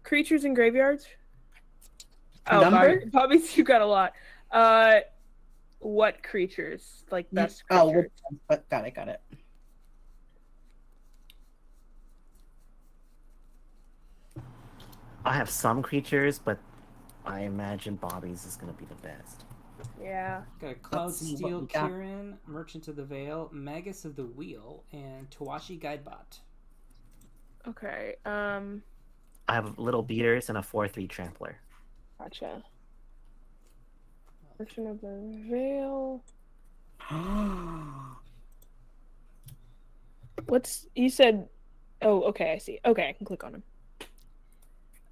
Creatures in graveyards? Oh, Number? Bobbie, Bobbie's you got a lot. Uh, what creatures? Like best Oh, creatures? but got it, got it. I have some creatures, but I imagine Bobbie's is gonna be the best. yeah. Got Cloud Let's Steel we. Kirin, Merchant of the Vale, Magus of the Wheel, and Towashi Guide-Bot. Okay. Um, I have little beaters and a four three trampler. gotcha. Merchant of the Vale. What's you said? Oh, okay. I see. Okay, I can click on him.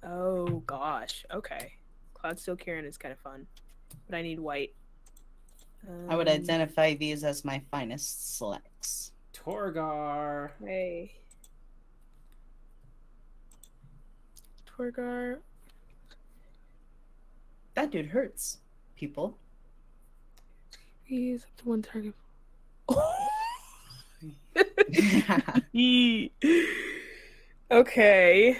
Oh gosh. Okay. Cloudsteel Kirin is kind of fun, but I need white. I would Um, identify these as my finest selects. Torgaar. Hey. Torgaar. That dude hurts people. He's up to one target. okay.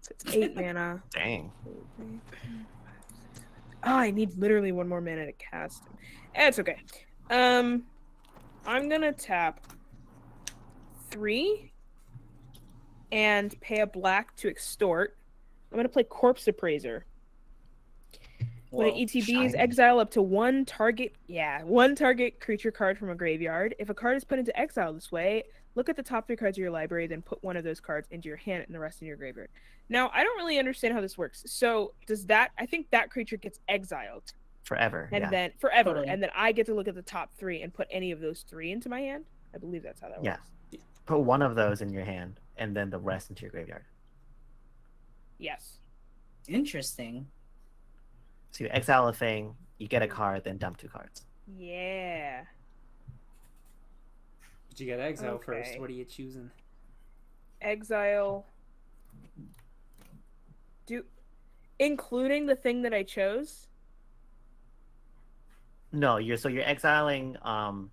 So it's eight mana. Dang. Oh, I need literally one more mana to cast him. Eh, It's okay. Um, I'm gonna tap three and pay a black to extort. I'm gonna play Corpse Appraiser. When it Whoa, ETBs, shiny. exile up to one target. Yeah, one target creature card from a graveyard. If a card is put into exile this way, look at the top three cards of your library, then put one of those cards into your hand and the rest in your graveyard. Now, I don't really understand how this works. So, does that? I think that creature gets exiled, Forever. and yeah. then forever, Totally. and then I get to look at the top three and put any of those three into my hand. I believe that's how that Yeah. works. Put one of those in your hand, and then the rest into your graveyard. Yes. Interesting. So you exile a thing, you get a card, then dump two cards. Yeah. But you got exile first. What are you choosing? Exile. Do, including the thing that I chose. No, you're so you're exiling um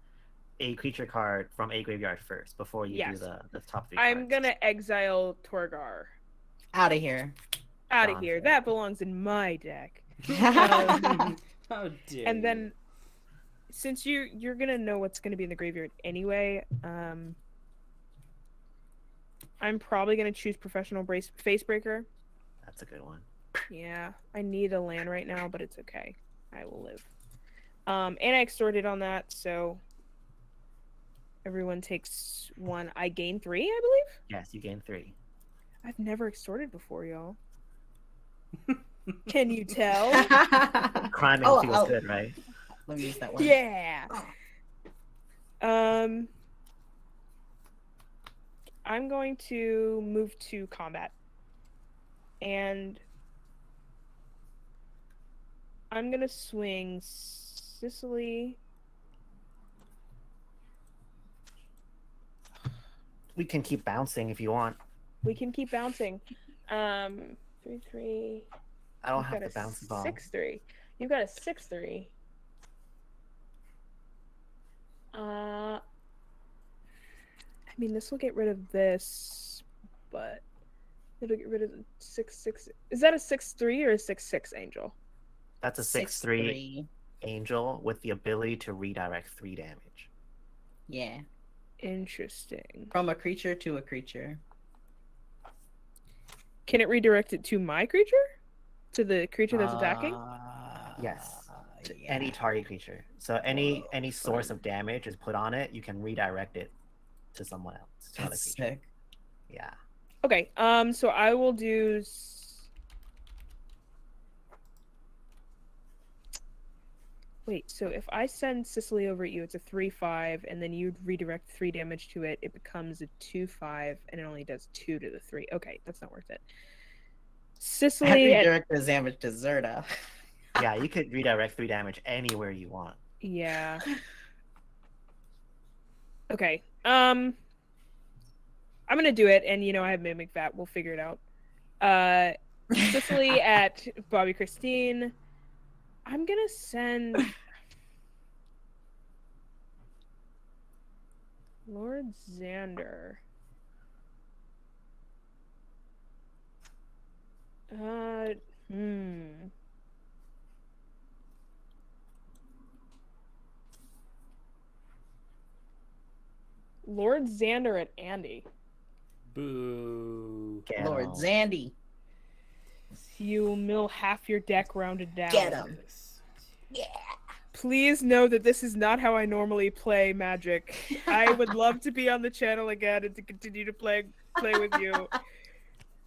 a creature card from a graveyard first before you Yes. do the, the top three. I'm cards. gonna exile Torgaar Out of here. out of Gone. here. That belongs in my deck. How dare and then, since you you're gonna know what's gonna be in the graveyard anyway, um, I'm probably gonna choose professional brace facebreaker. That's a good one. Yeah, I need a land right now, but it's okay. I will live. Um, and I extorted on that, so everyone takes one. I gain three, I believe. Yes, you gain three. I've never extorted before, y'all. Can you tell? Crime Oh, feels oh. good, right? Let me use that one. yeah. Um, I'm going to move to combat, and I'm gonna swing Cecily. We can keep bouncing if you want. We can keep bouncing. Um, three three. I don't You've have to bounce the ball. Six three. You've got a six three. Uh, I mean, this will get rid of this, but it'll get rid of the six six. Is that a six three or a six six angel? That's a six, three angel with the ability to redirect three damage. Yeah. Interesting. From a creature to a creature. Can it redirect it to my creature? To the creature that's attacking? Uh, Yes. To yeah. Any target creature. So any any source of damage is put on it, you can redirect it to someone else. To That's sick. Yeah. Okay, um, so I will do. s- Wait, so if I send Cecily over at you, it's a 3 5, and then you redirect 3 damage to it, it becomes a 2 5, and it only does 2 to the 3. Okay, that's not worth it. I Cecily at. redirect the damage to Zirda. Yeah, you could redirect three damage anywhere you want. Yeah. Okay, um. I'm gonna do it, and you know, I have Mimic Vat, we'll figure it out. Uh. Cecily at Bobbie Christine. I'm gonna send Lord Xander. Uh, hmm. Lord Xander at Andy. Boo. Get Lord 'em. Zandy. You mill half your deck rounded down. Get him. Yeah. Please know that this is not how I normally play Magic. I would love to be on the channel again and to continue to play play with you.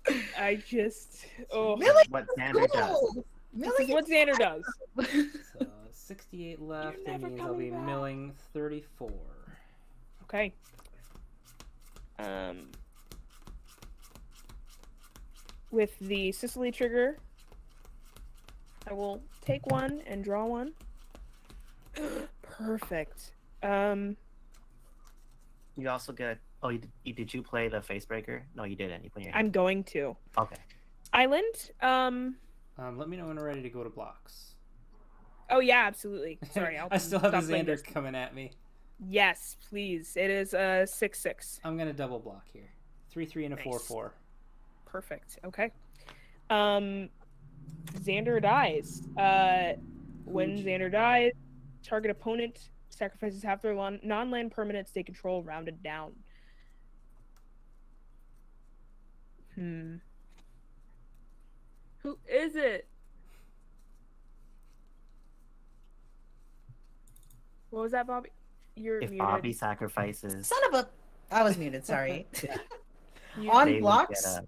I just oh Millie, What Xander does. Cool. this is Millie, what Xander does. So 68 left. That means I'll be back. milling 34. Okay. Um with the Cecily trigger, I will take one and draw one. Perfect. Um You also get. Oh, you, did- you did you play the Facebreaker? No, you didn't. You put your. I'm going to. Okay. Island. Um Um, let me know when we're ready to go to blocks. Oh yeah, absolutely. Sorry, I'll I still have a stop Xander this. coming at me. Yes, please. It is a six six. I'm gonna double block here. Three three and a four Nice. four. Perfect. Okay. Um, Xander dies. Uh, when Xander dies, target opponent sacrifices half their non-land permanents they control rounded down. Hmm. Who is it? What was that, Bobbie? You're If muted. Bobbie sacrifices, Son of a. I was muted. Sorry. You- On they will blocks?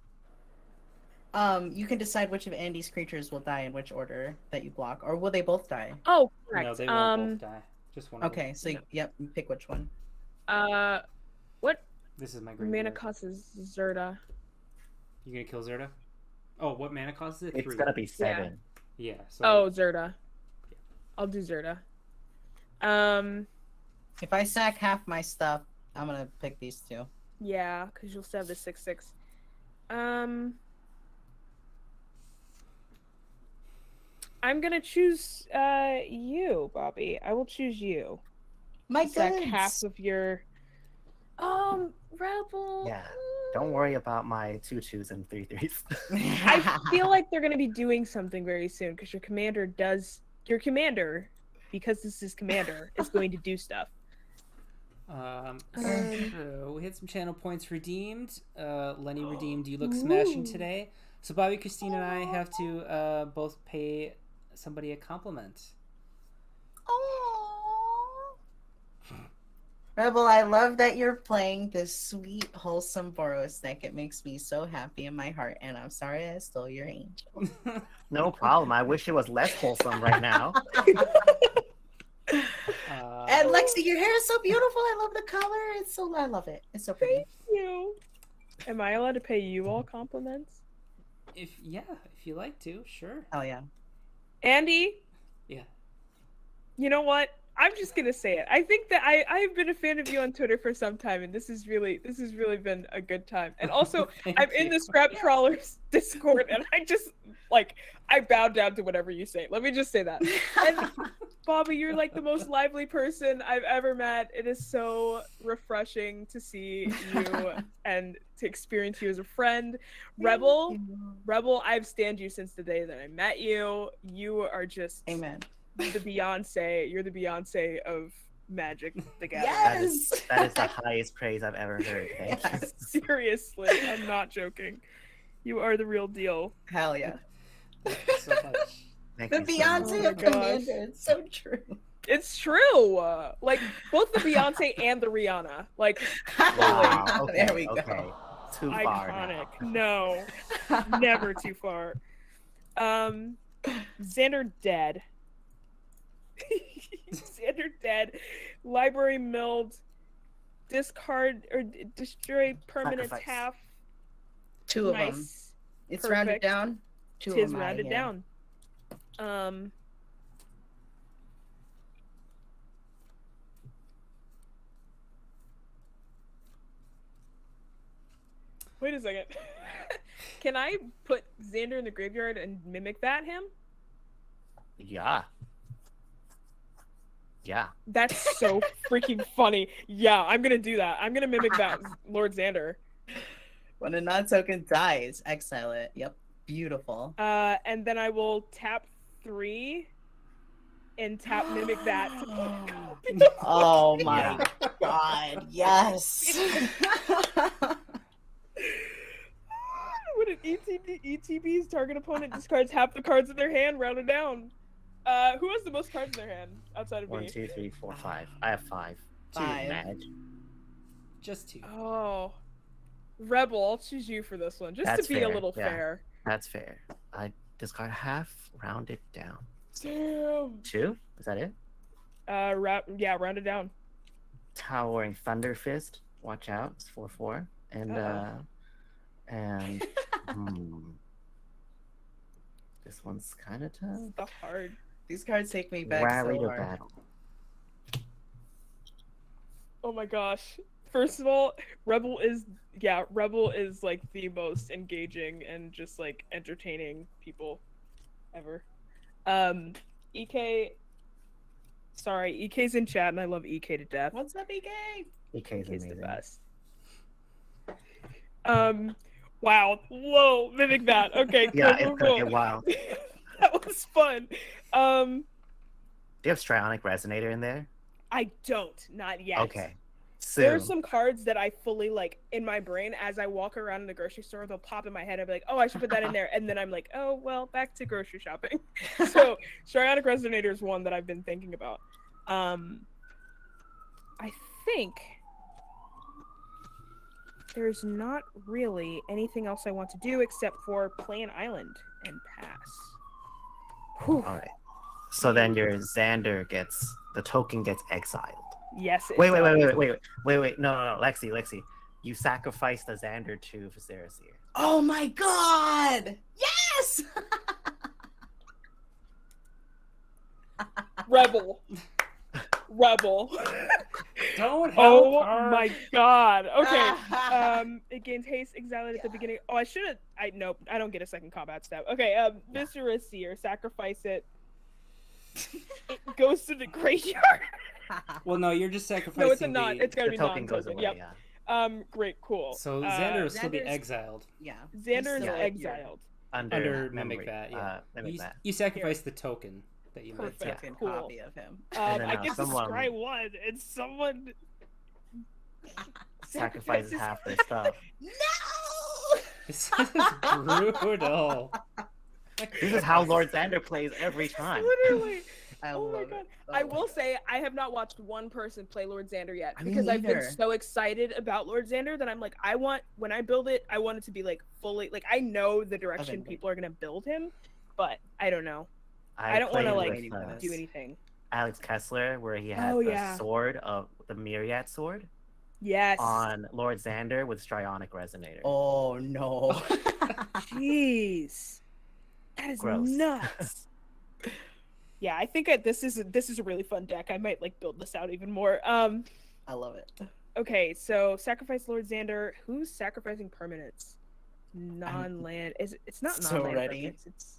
Get a- um, you can decide which of Andy's creatures will die in which order that you block, or will they both die? Oh, correct. No, they won't um, both die. Just one. of them. Okay, so yep, you pick which one. uh, what This is my mana graveyard. cost is Zirda? You gonna kill Zirda? Oh, what mana cost is it? It's Three. gonna be seven. Yeah. So Oh, Zirda. I'll do Zirda. Um, If I sack half my stuff, I'm gonna pick these two. yeah, because you'll still have the six six. Um, I'm gonna choose uh you, Bobbie. I will choose you. My Sack goods. half of your. Um, Rebell. Yeah, Don't worry about my two twos and three threes. I feel like they're going to be doing something very soon because your commander does your commander because this is commander is going to do stuff. Um, Um, so we had some channel points redeemed. Uh, Lenny redeemed. You look smashing today. So Bobbie, Christine, and I have to uh, both pay somebody a compliment. Oh. Rebell, I love that you're playing this sweet, wholesome Boros deck. It makes me so happy in my heart, and I'm sorry I stole your angel. no problem. I wish it was less wholesome right now. Uh, And Lexi, your hair is so beautiful. I love the color. It's so I love it. It's so pretty. Thank you. Am I allowed to pay you all compliments? if yeah, if you like to, sure. Oh yeah. Andy? Yeah. You know what? I'm just gonna say it. I think that I I've been a fan of you on Twitter for some time, and this is really this has really been a good time. And also, I'm in the Scrap Trawlers Discord, and I just like I bow down to whatever you say. Let me just say that. And Bobbie, you're like the most lively person I've ever met. It is so refreshing to see you and to experience you as a friend. Rebell, Rebell, I've stand you since the day that I met you. You are just Amen. the Beyonce. You're the Beyonce of Magic the Gathering. That is, Yes. that is the highest praise I've ever heard. Thank. Yes. Seriously, I'm not joking. You are the real deal. Hell yeah. so much. Thank The you so Beyonce much. of gosh. Commander. It's so true. It's true. Uh, like both the Beyonce and the Rihanna. Like Wow. Okay, there we go. okay. Too far iconic. No, never too far. Um, Xander dead. Xander dead. Library milled. Discard or destroy permanent Sacrifice. half. Two of them. Nice. It's rounded down. Two Tis of them. out of rounded here. down. Um. Wait a second. Can I put Xander in the graveyard and mimic vat him? Yeah. Yeah. That's so freaking funny. Yeah, I'm gonna do that. I'm gonna mimic vat Lord Xander. When a non token dies, exile it. Yep. Beautiful. Uh, and then I will tap three and tap mimic vat. Oh my god. Yes. when an ETB, ETB's target opponent discards half the cards in their hand, rounded down. Uh, who has the most cards in their hand outside of One, me? two, three, four, five. I have five. Two, mad. Just two. Oh, Rebell, I'll choose you for this one, just That's to be fair, a little yeah. fair. That's fair. I discard half, round it down. Damn. Two? Is that it? Uh, ra- yeah, round it down. Towering Thunder Fist. Watch out. It's 4 4. And, uh, Uh-oh. and, hmm. This one's kind of tough. The hard. These cards take me back Rally so to hard. battle. Oh my gosh. First of all, Rebell is yeah, Rebell is like the most engaging and just like entertaining people ever. Um EK Sorry, EK's in chat and I love EK to death. What's up, EK? EK is EK's the best. Um wow. Whoa, mimic vat. Okay, Yeah, cool, cool. get wild. Do that was fun. Um Do you have Strionic Resonator in there? I don't, not yet. Okay. There are some cards that I fully like in my brain as I walk around in the grocery store. They'll pop in my head. I'll be like, "Oh, I should put that in there," and then I'm like, "Oh, well, back to grocery shopping." so, Strionic Resonator is one that I've been thinking about. Um, I think there's not really anything else I want to do except for play an island and pass. Whew. All right. So then your Xander gets the token gets exiled. Yes. it Wait, wait, wait, wait, wait, wait, wait, wait. No, no, no, Lexi, Lexi. You sacrifice the Xander to Viscera Seer. Oh my god! Yes! Rebell. Rebell. Don't help Oh her. my god. Okay. Um, it gains haste, exile it at the beginning. Oh, I should have. I nope. I don't get a second combat step. Okay. Um, Yeah. Mr. Seer, sacrifice it. It goes to the graveyard. Well, no, you're just sacrificing. no, it's a non. the- It's gotta The be token goes non-token. away. Yep. Yeah. Um, great, cool. So Uh, Xander will still be Xander's- exiled yeah. Xander is still exiled. Under, under memory, Mimic Vat. Yeah. Uh, mimic you, that. you sacrifice the token that you made. Perfect. Yeah. Token cool. copy of him. Um, then, I uh, get someone- to scry one, and someone Sacrifices half their stuff. No! This is brutal. This is how Lord Xander plays every time. Literally. I Oh my God. it. I Oh. will say I have not watched one person play Lord Xander yet I mean, because I've been so excited about Lord Xander that I'm like, I want when I build it, I want it to be like fully like I know the direction Okay. people are gonna build him, but I don't know. I don't wanna, like, uh, Do anything. Alex Kessler, where he had Oh, the yeah. sword of the Myriad sword Yes. on Lord Xander with Strionic Resonator. Oh no. Jeez. That is Gross. nuts. yeah, I think I, this is a, this is a really fun deck. I might like build this out even more. Um I love it. okay, so sacrifice Lord Xander. Who's sacrificing permanents? Non-land. Is it, it's not so non-land ready. permanents. It's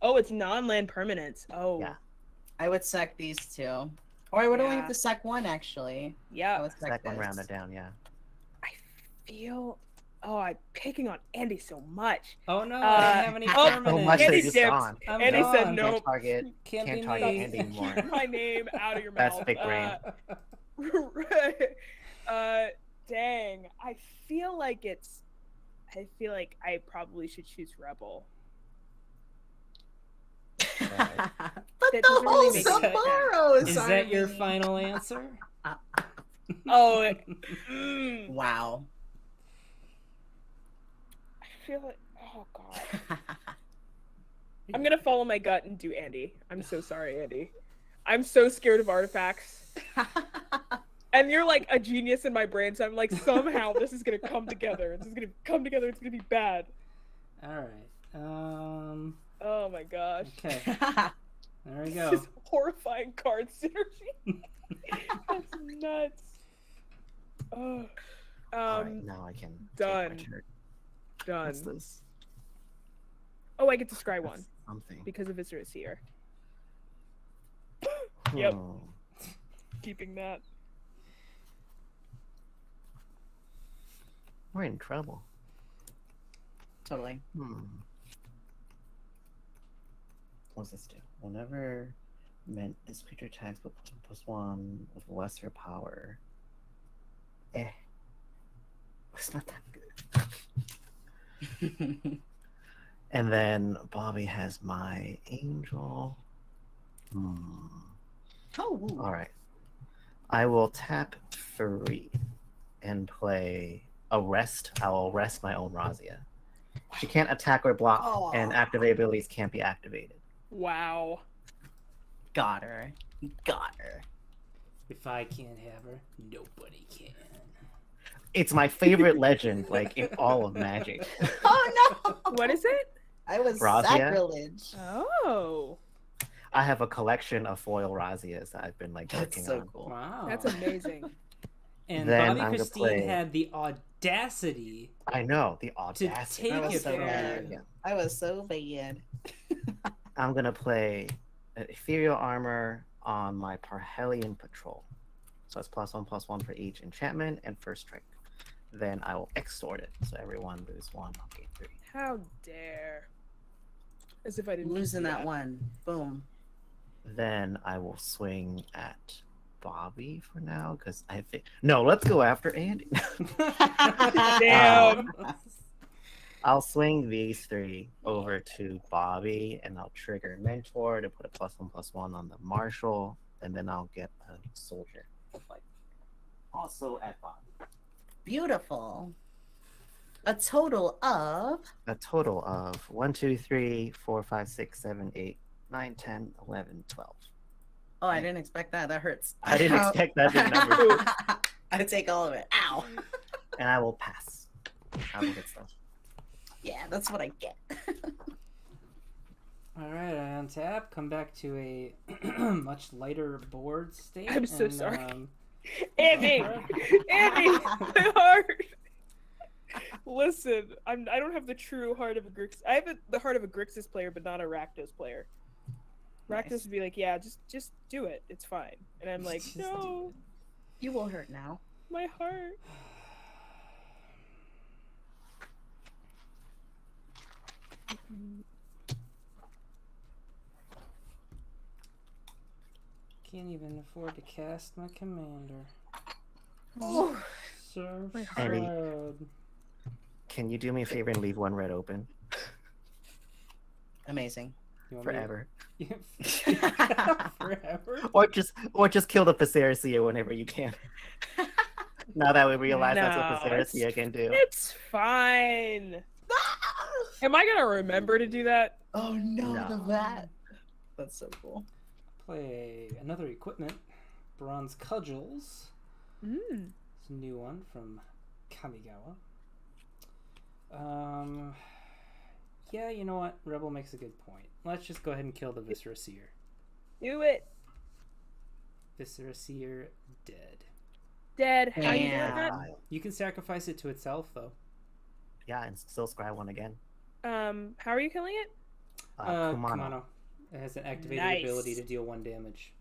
Oh, it's non-land permanents. Oh. Yeah. I would suck these two. Or I would only have to suck one actually. Yeah. I Yeah. would sack Second this. round it down, yeah. I feel Oh, I'm picking on Andy so much. Oh no, I Uh, don't have any oh, permanents. So much that Andy just dipped. gone. I'm Andy said gone. no. Can't target. Can't, Can't be target me. Andy anymore. Keep my name out of your mouth. That's big brain. Uh, uh, dang. I feel like it's I feel like I probably should choose Rebel. But That the doesn't really whole make sense. Sapporo's Is that your final answer? Oh, mm, Wow. I feel like. Oh god. I'm gonna follow my gut and do Andy. I'm so sorry, Andy. I'm so scared of artifacts. And you're like a genius in my brain, so I'm like, somehow this is gonna come together. This is gonna come together. It's gonna be bad. All right. Um. Oh my gosh. Okay. There we This go. is horrifying card synergy. That's nuts. Oh. Um, right, now I can. done. Take my turn. done. What's this? Oh, I get to scry one Something. because of Viscera Seer. Yep. Hmm. Keeping that. We're in trouble. totally. Hmm. Do? Whenever meant this creature attacks with plus one, with lesser power. Eh. It's not that good. And then Bobbie has my angel. Hmm. oh, ooh. All right. I will tap three and play arrest. I will arrest my own Razia. She can't attack or block, and Aw. activate abilities can't be activated. Wow. got her. Got her. If I can't have her, nobody can. It's my favorite legend, like in all of Magic. Oh no! What is it? I was Razia? sacrilege. Oh, I have a collection of foil Razias that I've been like That's working so on. cool. Wow. that's amazing. And Then Bobbie I'm Christine play- had the audacity. I know the audacity. take That was it so bad. I was so bad. I'm gonna play ethereal armor on my Parhelion patrol. So it's plus one plus one for each enchantment and first strike. Then I will extort it, so everyone lose one. I'll gain three. How dare? As if I didn't Losing see that one. Boom. Then I will swing at Bobbie for now because I think no. Let's go after Andy. Damn. Um, I'll swing these three over to Bobbie, and I'll trigger Mentor to put a plus one plus one on the Marshal, and then I'll get a soldier. Like, also at Bobbie. Beautiful. A total of A total of 1, 2, 3, 4, 5, 6, 7, 8, 9, 10, 11, 12. Oh, I didn't expect that. That hurts. I didn't expect that big number. I take all of it. Ow. And I will pass. I will get stuff. Yeah, that's what I get. All right, I untap. Come back to a much lighter board state. I'm so and, sorry. Um, Andy, Andy, my heart. Listen, I'm. I don't have the true heart of a Grix. I have a, the heart of a Grixis player, but not a Rakdos player. Rakdos Nice. would be like, "Yeah, just just do it. It's fine." And I'm like, Just "No, You will hurt now. my heart." Can't even afford to cast my commander. Oh, So My heart. sad. Can you do me a favor and leave one red open amazing. You want me to- forever? Forever? Or just or just kill the Viscera Seer whenever you can. now that we realize that's No, what Viscera Seer can do. It's fine. Am I gonna remember to do that? Oh no, No. the that. That's so cool. Play another equipment. Bronze Cudgels. Mm. It's a new one from Kamigawa. Um, yeah, you know what? Rebell makes a good point. Let's just go ahead and kill the Viscera Seer. Do it. Viscera Seer dead. Dead. How you doing that? Uh, You can sacrifice it to itself, though. yeah, and still scry one again. Um, how are you killing it? Uh, Uh, Kumano. Kumano. It has an activated Nice. ability to deal one damage.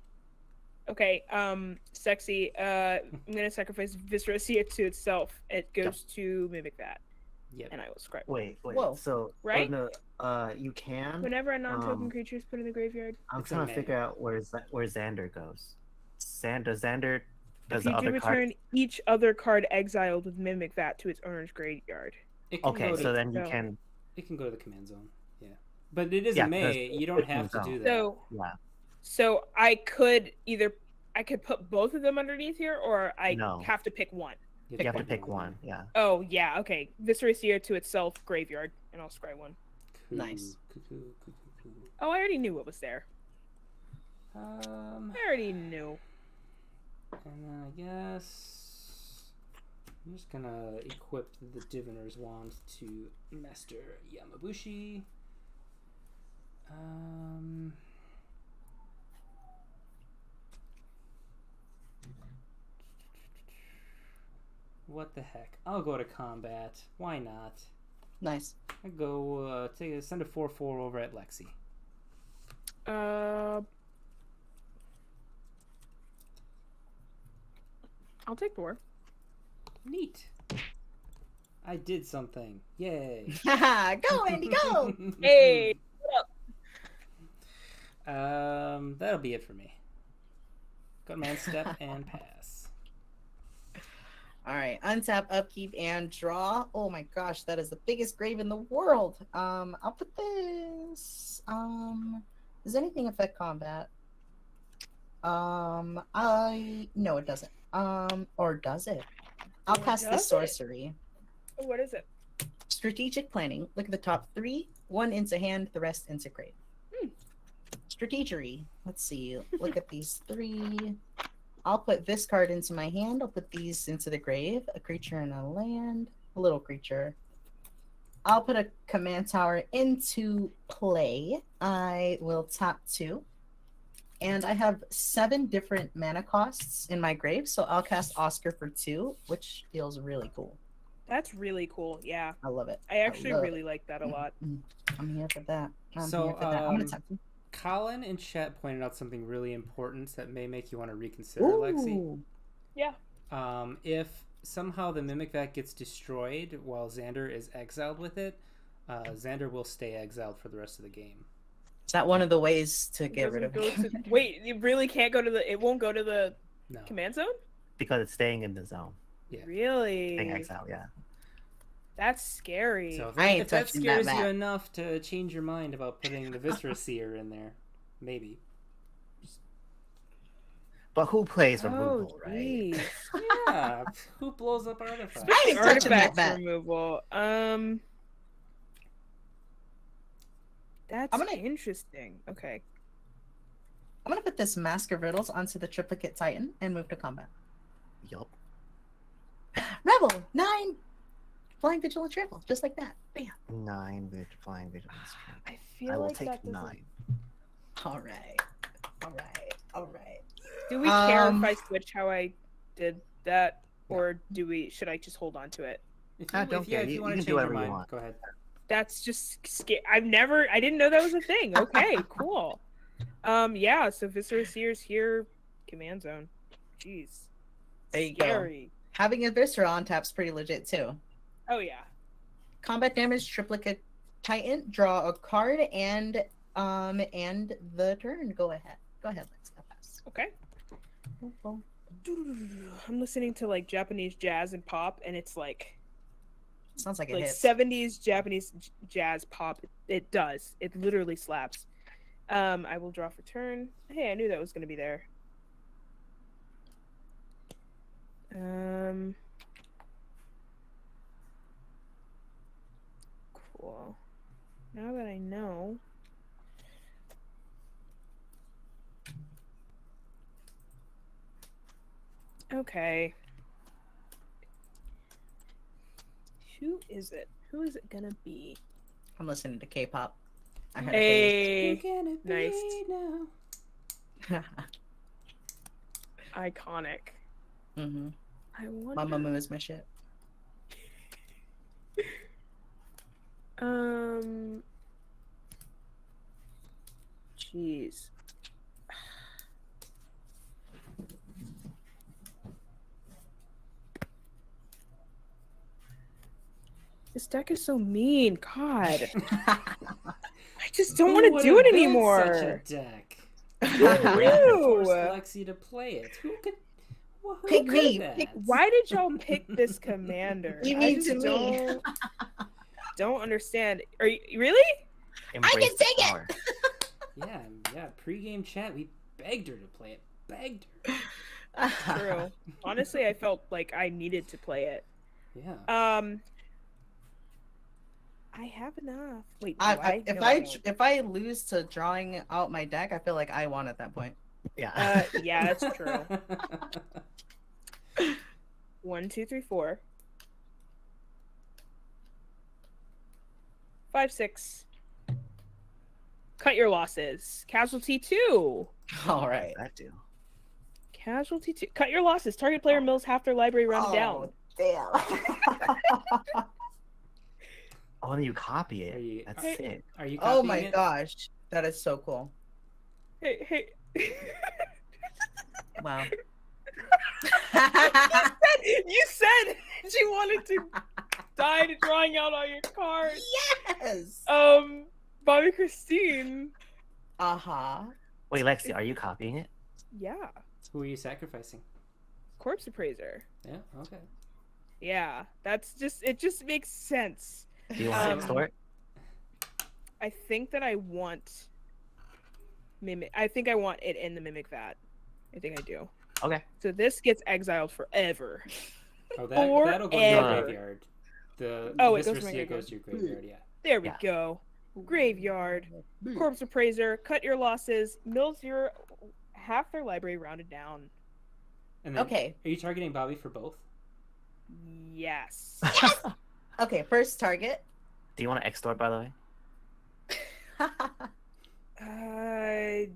Okay, um, sexy. Uh, I'm gonna sacrifice Viscera Seer to itself. It goes to mimic vat, Yep. and I will scribe. Wait, wait. Whoa. So Right? oh, no, uh, you can. Whenever a non-token Um, creature is put in the graveyard, I'm It's trying to man. figure out where Z- where Xander goes. Xander, Xander does if the you do other return card. each other card exiled with mimic vat to its owner's graveyard. It Okay, so then you go. can. It can go to the command zone. Yeah, but it is Yeah, a May. You don't have to zone. do that. So Yeah. so I could either I could put both of them underneath here, or I No. have to pick one. You have to pick one. Yeah. Oh yeah, okay. Viscera Seer to itself, graveyard, and I'll scry one. Nice. Cool, cool, cool, cool, cool. Oh, I already knew what was there. Um, I already knew. and then I guess I'm just gonna equip the Diviner's wand to Master Yamabushi. Um. What the heck? I'll go to combat. Why not? Nice. I go uh, take send a four four over at Lexi. Uh, I'll take four. Neat. I did something. Yay. go, Andy, go! Hey, Um, that'll be it for me. Go to man step and pass. All right, untap, upkeep, and draw. Oh my gosh, that is the biggest grave in the world. Um, I'll put this. Um, does anything affect combat? Um, I no, it doesn't. Um, or does it? I'll cast does this it? sorcery. what is it? Strategic planning. Look at the top three. One into hand, the rest into grave. Hmm. Strategery. Let's see. Look at these three. I'll put this card into my hand. I'll put these into the grave. A creature and a land. A little creature. I'll put a command tower into play. I will tap two. And I have seven different mana costs in my grave, so I'll cast Oskar for two, which feels really cool. That's really cool. Yeah, I love it. I actually love really like that a lot. I'm here for that. I'm So, here for that. I'm gonna um, tap you. Colin and Chet pointed out something really important that may make you want to reconsider, Lexi. Yeah. Um, if somehow the Mimic Vat gets destroyed while Xander is exiled with it, uh, Xander will stay exiled for the rest of the game. Is that one of the ways to get rid of it? to- Wait, you really can't go to the. It won't go to the No. command zone. Because it's staying in the zone. Yeah. Really? Staying exile. Yeah. That's scary. So if, I that, ain't if that touching that scares you enough to change your mind about putting the Viscera Seer in there, maybe. But who plays oh, removal, right? Yeah. Who blows up artifacts? I ain't touching that Artifact removal. Um. That's I'm gonna- interesting. Okay. I'm gonna put this Mask of Riddles onto the Triplicate Titan and move to combat. Yup. Rebell nine, flying vigilant trample, just like that. Bam. Nine with flying vigilance. I feel I will like take that doesn't- nine. All right, all right, all right. Do we care Um, if I switch how I did that, or do we? Should I just hold on to it? If I you, don't if, yeah, care. if You- you you want can to do change your whatever you mind, want. go ahead. That's just scary. I've never. I didn't know that was a thing. Okay, cool. Um, yeah. So Viscera Seer's here, command zone. Jeez. There you go. Having a Viscera on tap's pretty legit too. Oh yeah. Combat damage, Triplicate Titan, draw a card, and um, and the turn. Go ahead. Go ahead. Let's go fast. Okay. I'm listening to like Japanese jazz and pop, and it's like Sounds like it like hits. 70s Japanese j- jazz pop. It does. It literally slaps. Um, I will draw for turn. Hey, I knew that was gonna be there. Um. Cool. Now that I know. Okay. Who is it? Who is it gonna be? I'm listening to K-pop. I heard Hey, Who can it be nice. now? iconic. mm-hmm. I wonder. Mamamoo is my shit. Um. Jeez. This deck is so mean. God, I just don't want to do it anymore. Such a deck. Who Forced? Lexi to play it. Who could? Well, who Pick could me, pick- Why did y'all pick this commander? You mean to me. don't, don't understand. Are you really? Embrace can the take it! Yeah, yeah. Pre-game chat, we begged her to play it. Begged her. True. Honestly, I felt like I needed to play it. Yeah. Um, I have enough. Wait, do I, I, I, if No, I if I lose to drawing out my deck, I feel like I won at that point. Yeah. Uh, yeah, that's true. One, two, three, four. Five, six. Cut your losses. Casualty two. All right. I do. Casualty two. Cut your losses. Target player mills half their library rounded down. Damn. Oh, then you copy Are it. you- That's I- sick. Are you? oh my it? gosh, that is so cool. Hey, hey. Wow. you said you wanted to die to drawing out all your cards. yes. Um, Bobbie-Christine. Uh huh. Wait, Lexi, are you copying it? Yeah. Who are you sacrificing? Corpse appraiser. Yeah. Okay. Yeah, that's just it. Just makes sense. Do you want Um, to extort? I think that I want mimic. I think I want it in the mimic vat. I think I do. Okay. So this gets exiled forever. Oh, that Or that'll go to your graveyard. The Oh, it this goes to my graveyard. goes to your graveyard. Yeah. There we Yeah. go. Graveyard. Corpse appraiser. Cut your losses. Mills your half their library rounded down. And then, Okay. Are you targeting Bobbie for both? Yes. Okay. First target. Do you want to extort, by the way? uh,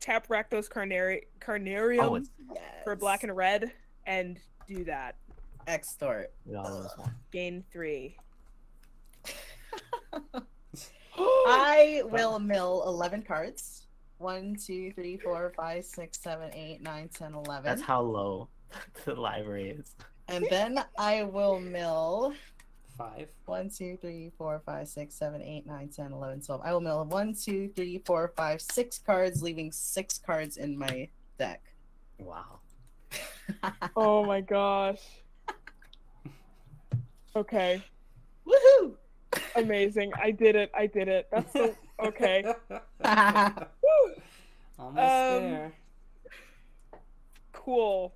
tap Rakdos Carnari- Carnarium Oh, it's for black and red, and do that. extort. we all. Gain three. I will mill eleven cards. One, two, three, four, five, six, seven, eight, nine, ten, eleven. That's how low the library is. And then I will mill Five. one, two, three, four, five, six, seven, eight, nine, ten, eleven, twelve. I will mill one, two, three, four, five, six cards, leaving six cards in my deck. Wow. Oh my gosh. Okay. Woohoo! Amazing. I did it. I did it. That's so okay. Almost Um, there. Cool.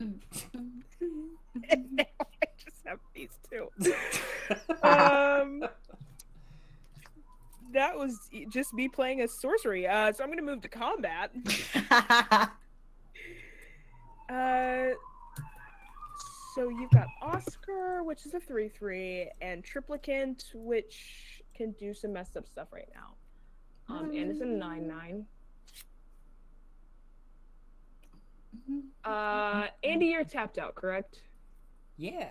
I just have these two. Um that was just me playing a sorcery. Uh so I'm gonna move to combat. Uh so you've got Oskar, which is a 3 3, and Triplicant, which can do some messed up stuff right now. Um, and it's a 9 9. Uh, Andy, you're tapped out, correct? yeah.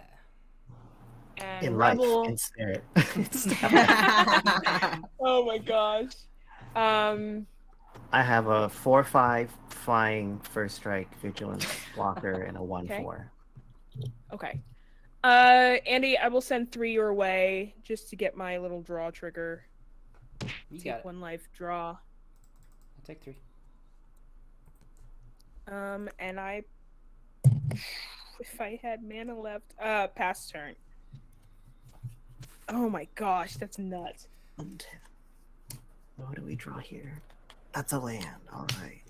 And In Rebell. life, in spirit. Oh my gosh. Um, I have a four-five flying first strike vigilance blocker and a one-four. okay. Uh, Andy, I will send three your way just to get my little draw trigger. You Take got it. one life, draw. I'll take three. Um, and I, if I had mana left, uh, pass turn. Oh my gosh, that's nuts. And what do we draw here? That's a land. All right.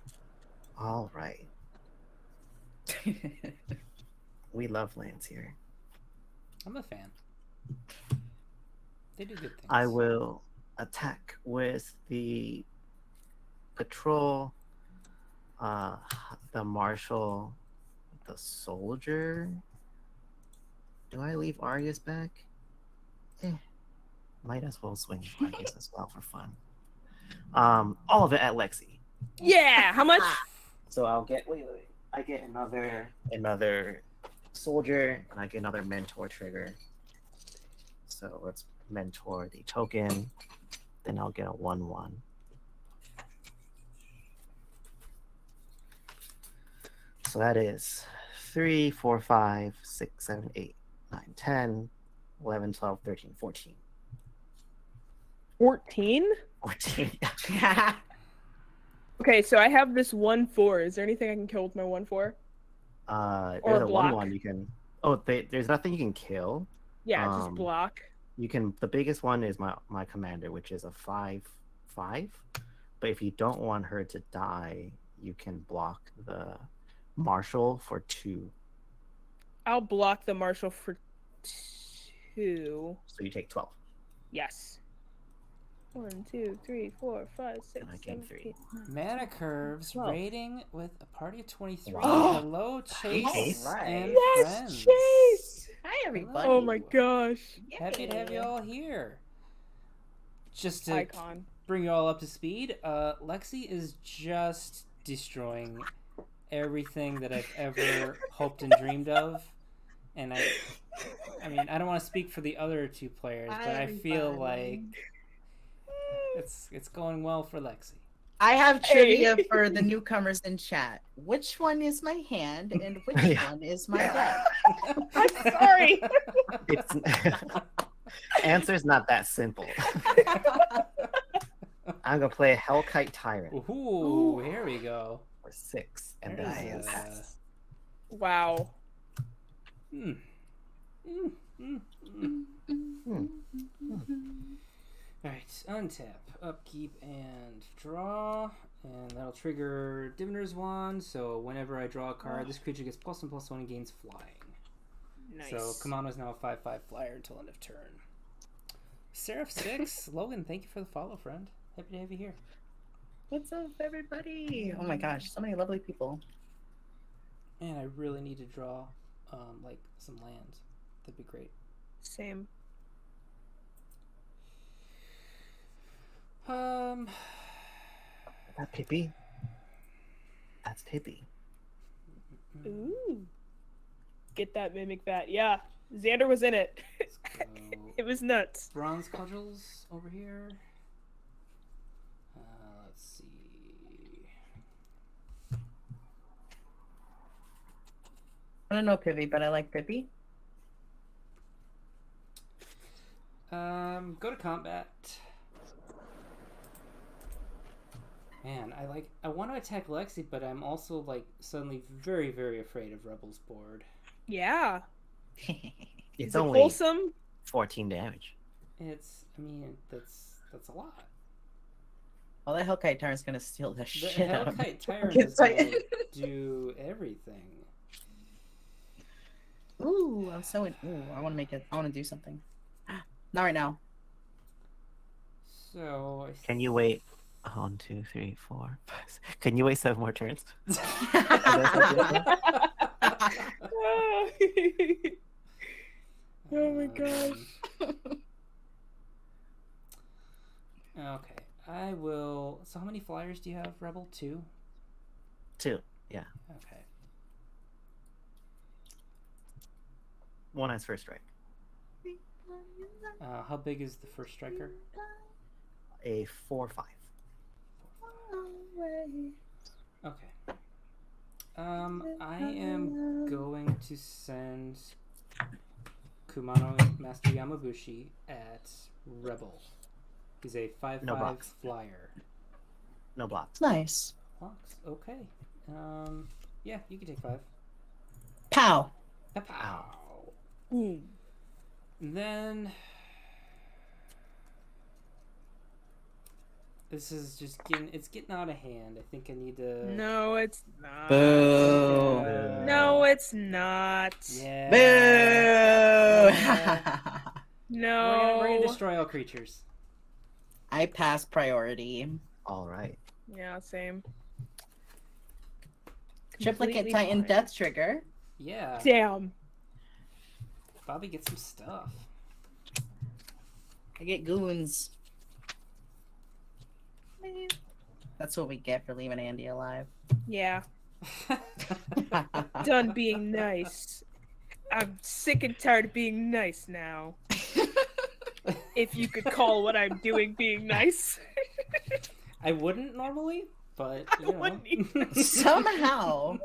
All right. We love lands here. I'm a fan. They do good things. I will attack with the patrol, uh, the marshal, the soldier. Do I leave Arius back? Eh, might as well swing Arius as well for fun. Um, all of it at Lexi. Yeah, how much? So I'll get wait, wait, wait. I get another another soldier and I get another mentor trigger. So let's mentor the token. Then I'll get a one one. So that is three, four, five, six, seven, eight, nine, 10, 11, 12, 13, 14. 14? 14. Okay, so I have this one four. Is there anything I can kill with my one four? Uh, Or there's a block. one one you can. Oh, they, there's nothing you can kill. Yeah, just Um, block. You can. The biggest one is my my commander, which is a five five. But if you don't want her to die, you can block the marshal for two. I'll block the Marshall for two. So you take twelve. Yes. One, two, three, four, five, six, And I seven, three. eight, nine. Mana curves Twelve. rating with a party of 23. Wow. Hello, Chase Chase. and Yes, friends. Chase! Hi, everybody. Oh my gosh. Happy to have you all here. Just to Icon. bring you all up to speed, uh, Lexi is just destroying everything that I've ever hoped and dreamed of. And I, I mean, I don't want to speak for the other two players, but I feel like it's it's going well for Lexi. I have Hey. trivia for the newcomers in chat. Which one is my hand and which Yeah. one is my deck? I'm sorry. It's answer's not that simple. I'm gonna play a Hellkite Tyrant Ooh, here we go. For six, and There's, then uh, pass. wow. hmm. Mm, mm, mm. All right, untap, upkeep, and draw, and that'll trigger Diviner's Wand. So whenever I draw a card, this creature gets plus one plus one and gains flying. Nice. So Kumano is now a five-five flyer until end of turn. Seraph six, Logan, thank you for the follow, friend. Happy to have you here. What's up, everybody? Oh my gosh, so many lovely people. And I really need to draw, um, like some land. That'd be great. Same. Um, that Pippi? That's Pippi. Ooh. Get that mimic vat. Yeah. Xander was in it. so it was nuts. bronze cudgels over here. Uh, let's see. I don't know Pivy, but I like Pippi. Um, go to combat. Man, I like. I want to attack Lexi, but I'm also like suddenly very, very afraid of Rebell's board. Yeah. It's Is it only wholesome? 14 damage. It's. I mean, that's that's a lot. well, that Hellkite Tyrant's gonna steal the The shit out of me. Hellkite Tyrant Yes, is gonna do everything. Ooh, I'm so in. Ooh, I want to make it. I want to do something. Not right now. So. Can you wait? One, two, three, four, five. six. Can you wait seven more turns? Oh my gosh. Um, okay, I will. So, how many flyers do you have, Rebell? Two. Two. Yeah. Okay. One has first strike. Uh, how big is the first striker? A four five. Okay. Um, I am going to send Kumano Master Yamabushi at Rebell. He's a five No five blocks. flyer. No blocks. Nice. Blocks. Okay. Um, yeah, you can take five. Pow. Pow. Mm. Ooh. Then this is just getting it's getting out of hand. I think I need to No, it's not. Boo. Yeah. No, it's not. Yeah. Boo. We're No. gonna, we're gonna destroy all creatures. I pass priority. All right. Yeah, same. Triplicate Titan fine. Death Trigger. Yeah. Damn. Bobbie get some stuff. I get goons. That's what we get for leaving Andy alive. Yeah. Done being nice. I'm sick and tired of being nice now. if you could call what I'm doing being nice. I wouldn't normally, but you I know. wouldn't. Somehow.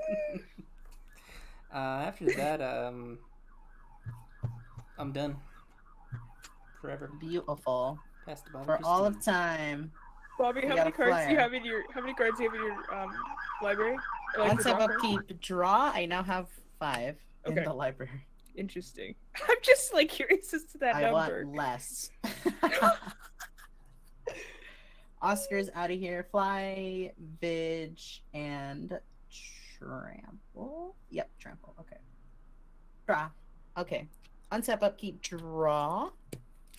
uh, after that, um, I'm done. Forever. Beautiful. Past the Bobbie For all of time. Bobbie, how many a cards do you have in your how many cards do you have in your um library? Or, like, Once I've draw cards? upkeep draw, I now have five Okay. in the library. Interesting. I'm just like curious as to that I number. want less. Oskar's out of here. Fly, Vig, and Trample. Yep, Trample. Okay. Draw. Okay. Untap, upkeep, draw.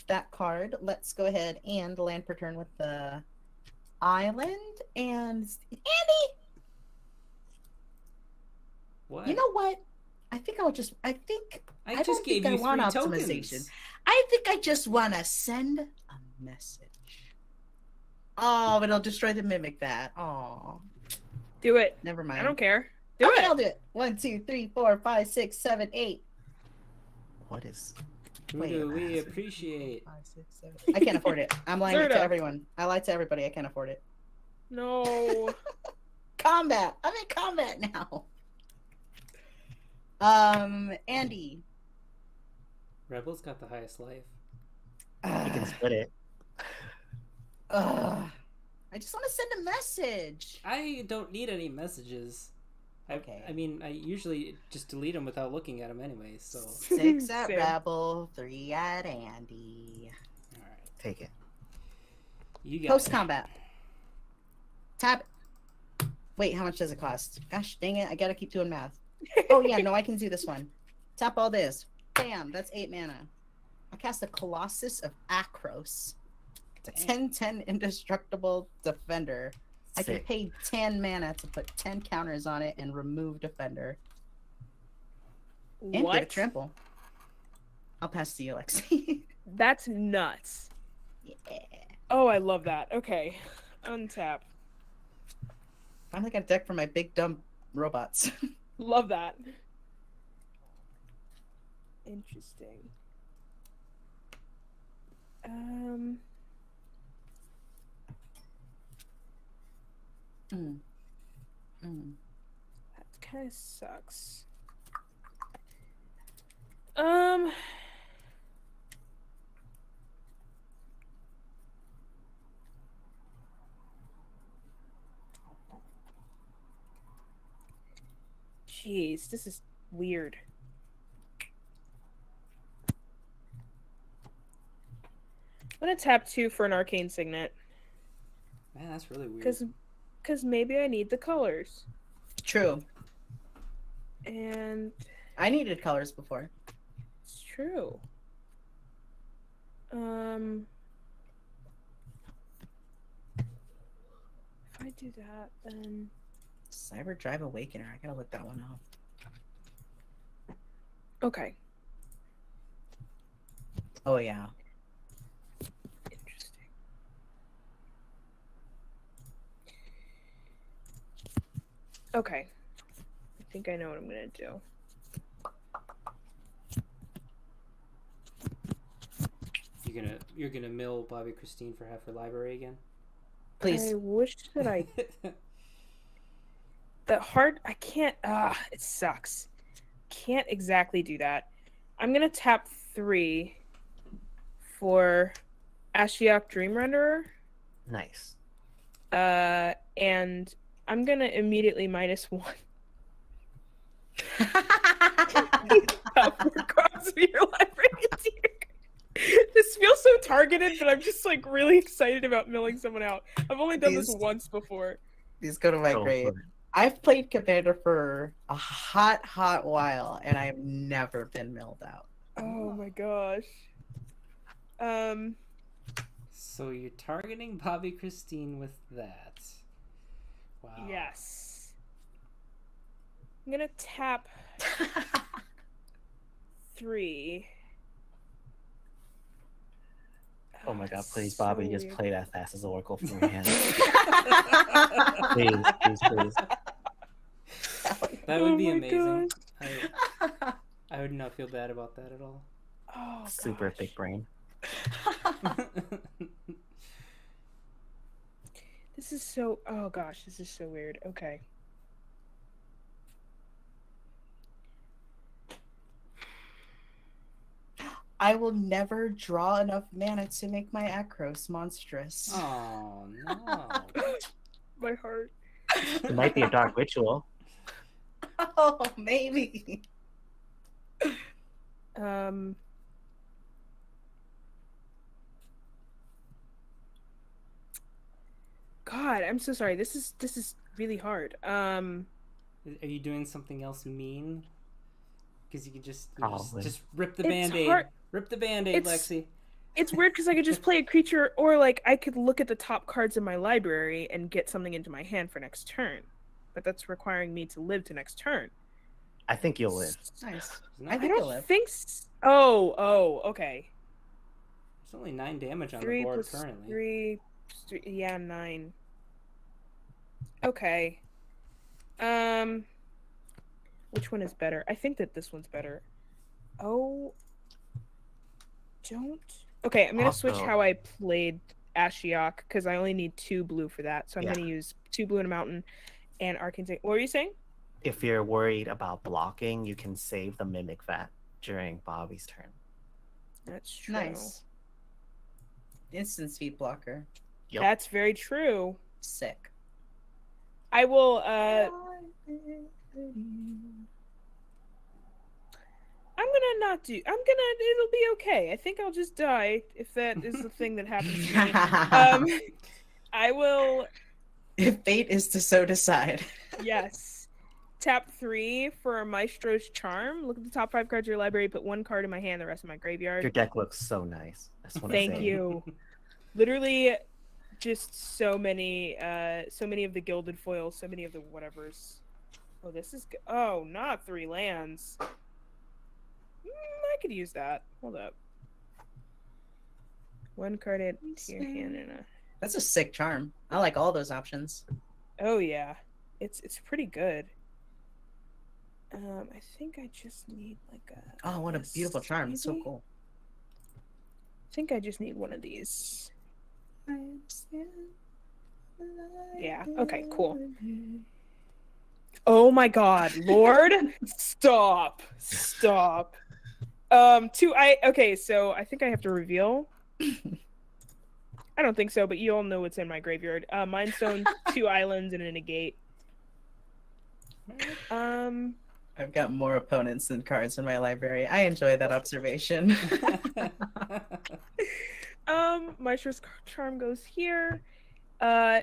That card. Let's go ahead and land per turn with the island. And Andy, What? you know what? I think I'll just. I think I, I just don't gave think I you three want tokens. optimization. I think I just want to send a message. Oh, but it'll destroy the mimic vat. Oh, Do it. never mind. I don't care. Do okay, it. I'll do it. One, two, three, four, five, six, seven, eight. What is? Who Wait, do we massive. appreciate? Five, six, seven. I can't afford it. I'm lying to everyone. I lied to everybody. I can't afford it. No. Combat. I'm in combat now. Um, Andy. Rebell's got the highest life. You can Uh, split it. ugh. I just want to send a message. I don't need any messages. I, Okay. I mean, I usually just delete them without looking at them anyway. So, Six at Same. Rebell, three at Andy. right, Take it. you got post combat. Tap. Wait, how much does it cost? Gosh dang it, I gotta keep doing math. Oh yeah, no, I can do this one. Tap all this. Bam, that's eight mana. I cast a Colossus of Akros. It's a 10 10 indestructible defender. I can pay 10 mana to put 10 counters on it and remove defender. And get a trample. I'll pass to you, Lexi. That's nuts. yeah. Oh, I love that. Okay. Untap. Finally got a deck for my big dumb robots. Love that. Interesting. Um, Mm. Mm. that kind of sucks. Um. Jeez, this is weird. I'm gonna tap two for an arcane signet, Man, that's really weird. cause, cause maybe I need the colors, True. and I needed colors before. it's true. Um, if I do that, then Cyberdrive Awakener. I gotta look that one up. okay, Oh yeah. Okay, I think I know what I'm gonna do. You're gonna you're gonna mill Bobbie-Christine for half her library again. Please. I wish that I the hard I can't ah it sucks. Can't exactly do that. I'm gonna tap three for Ashiok Dream Renderer. Nice. Uh and I'm gonna immediately minus one top four cards of your library tier. This feels so targeted, but I'm just like really excited about milling someone out. I've only done this once before. These go to my Go grave. I've played Commander for a hot, hot while, and I've never been milled out. Oh my gosh. Um so you're targeting Bobbie-Christine with that. Wow. yes. I'm gonna tap three. Oh my god, please, so Bobbie, just play that Thassa's Oracle from your hand. please, please, please. That would Oh be amazing. gosh. I, I would not feel bad about that at all. Oh, Super gosh. big brain. This is so. Oh gosh, this is so weird. Okay. I will never draw enough mana to make my Akros monstrous. Oh no. My heart. It might be a dark ritual. Oh, maybe. Um. God, I'm so sorry. This is this is really hard. Um. Are you doing something else mean? Because you could just, you just just rip the band aid. hard- Rip the band aid, Lexi. It's weird because I could just play a creature, or like I could look at the top cards in my library and get something into my hand for next turn. But that's requiring me to live to next turn. I think you'll live. Nice. I that- I think you'll don't live. think. S- oh, oh, okay. There's only nine damage on Three the board plus currently. plus three. Yeah, nine. Okay. Um. Which one is better? I think that this one's better. Oh. Don't. Okay, I'm gonna switch how I played Ashiok because I only need two blue for that. So I'm Yeah. gonna use two blue in a mountain and Arcane. What were you saying? If you're worried about blocking, you can save the Mimic Vat during Bobbie's turn. That's true. Nice. Instant speed blocker. Yep. That's very true. Sick. I will. uh I'm gonna not do. I'm gonna. It'll be okay. I think I'll just die if that is the thing that happens. To me. Um, I will. if fate is to so decide. Yes. Tap three for Maestro's Charm. Look at the top five cards of your library. Put one card in my hand. The rest of my graveyard. Your deck looks so nice. That's what I'm Thank you. Literally, just so many. Uh, so many of the gilded foils. So many of the whatevers. Oh, this is. Go- oh, not three lands. Mm, I could use that. Hold up. One card into your hand and a. That's a sick charm. I like all those options. Oh yeah, it's it's pretty good. Um, I think I just need like a. Oh, what a this, beautiful charm. It's so cool. I think I just need one of these. Yeah, okay, cool. Oh my god, Lord! Stop! Stop! Um, two. I okay. So I think I have to reveal. I don't think so, but you all know what's in my graveyard. Uh, Mind Stone, two islands, and in a negate. Um, I've got more opponents than cards in my library. I enjoy that observation. um, Maestro's Charm goes here. Uh,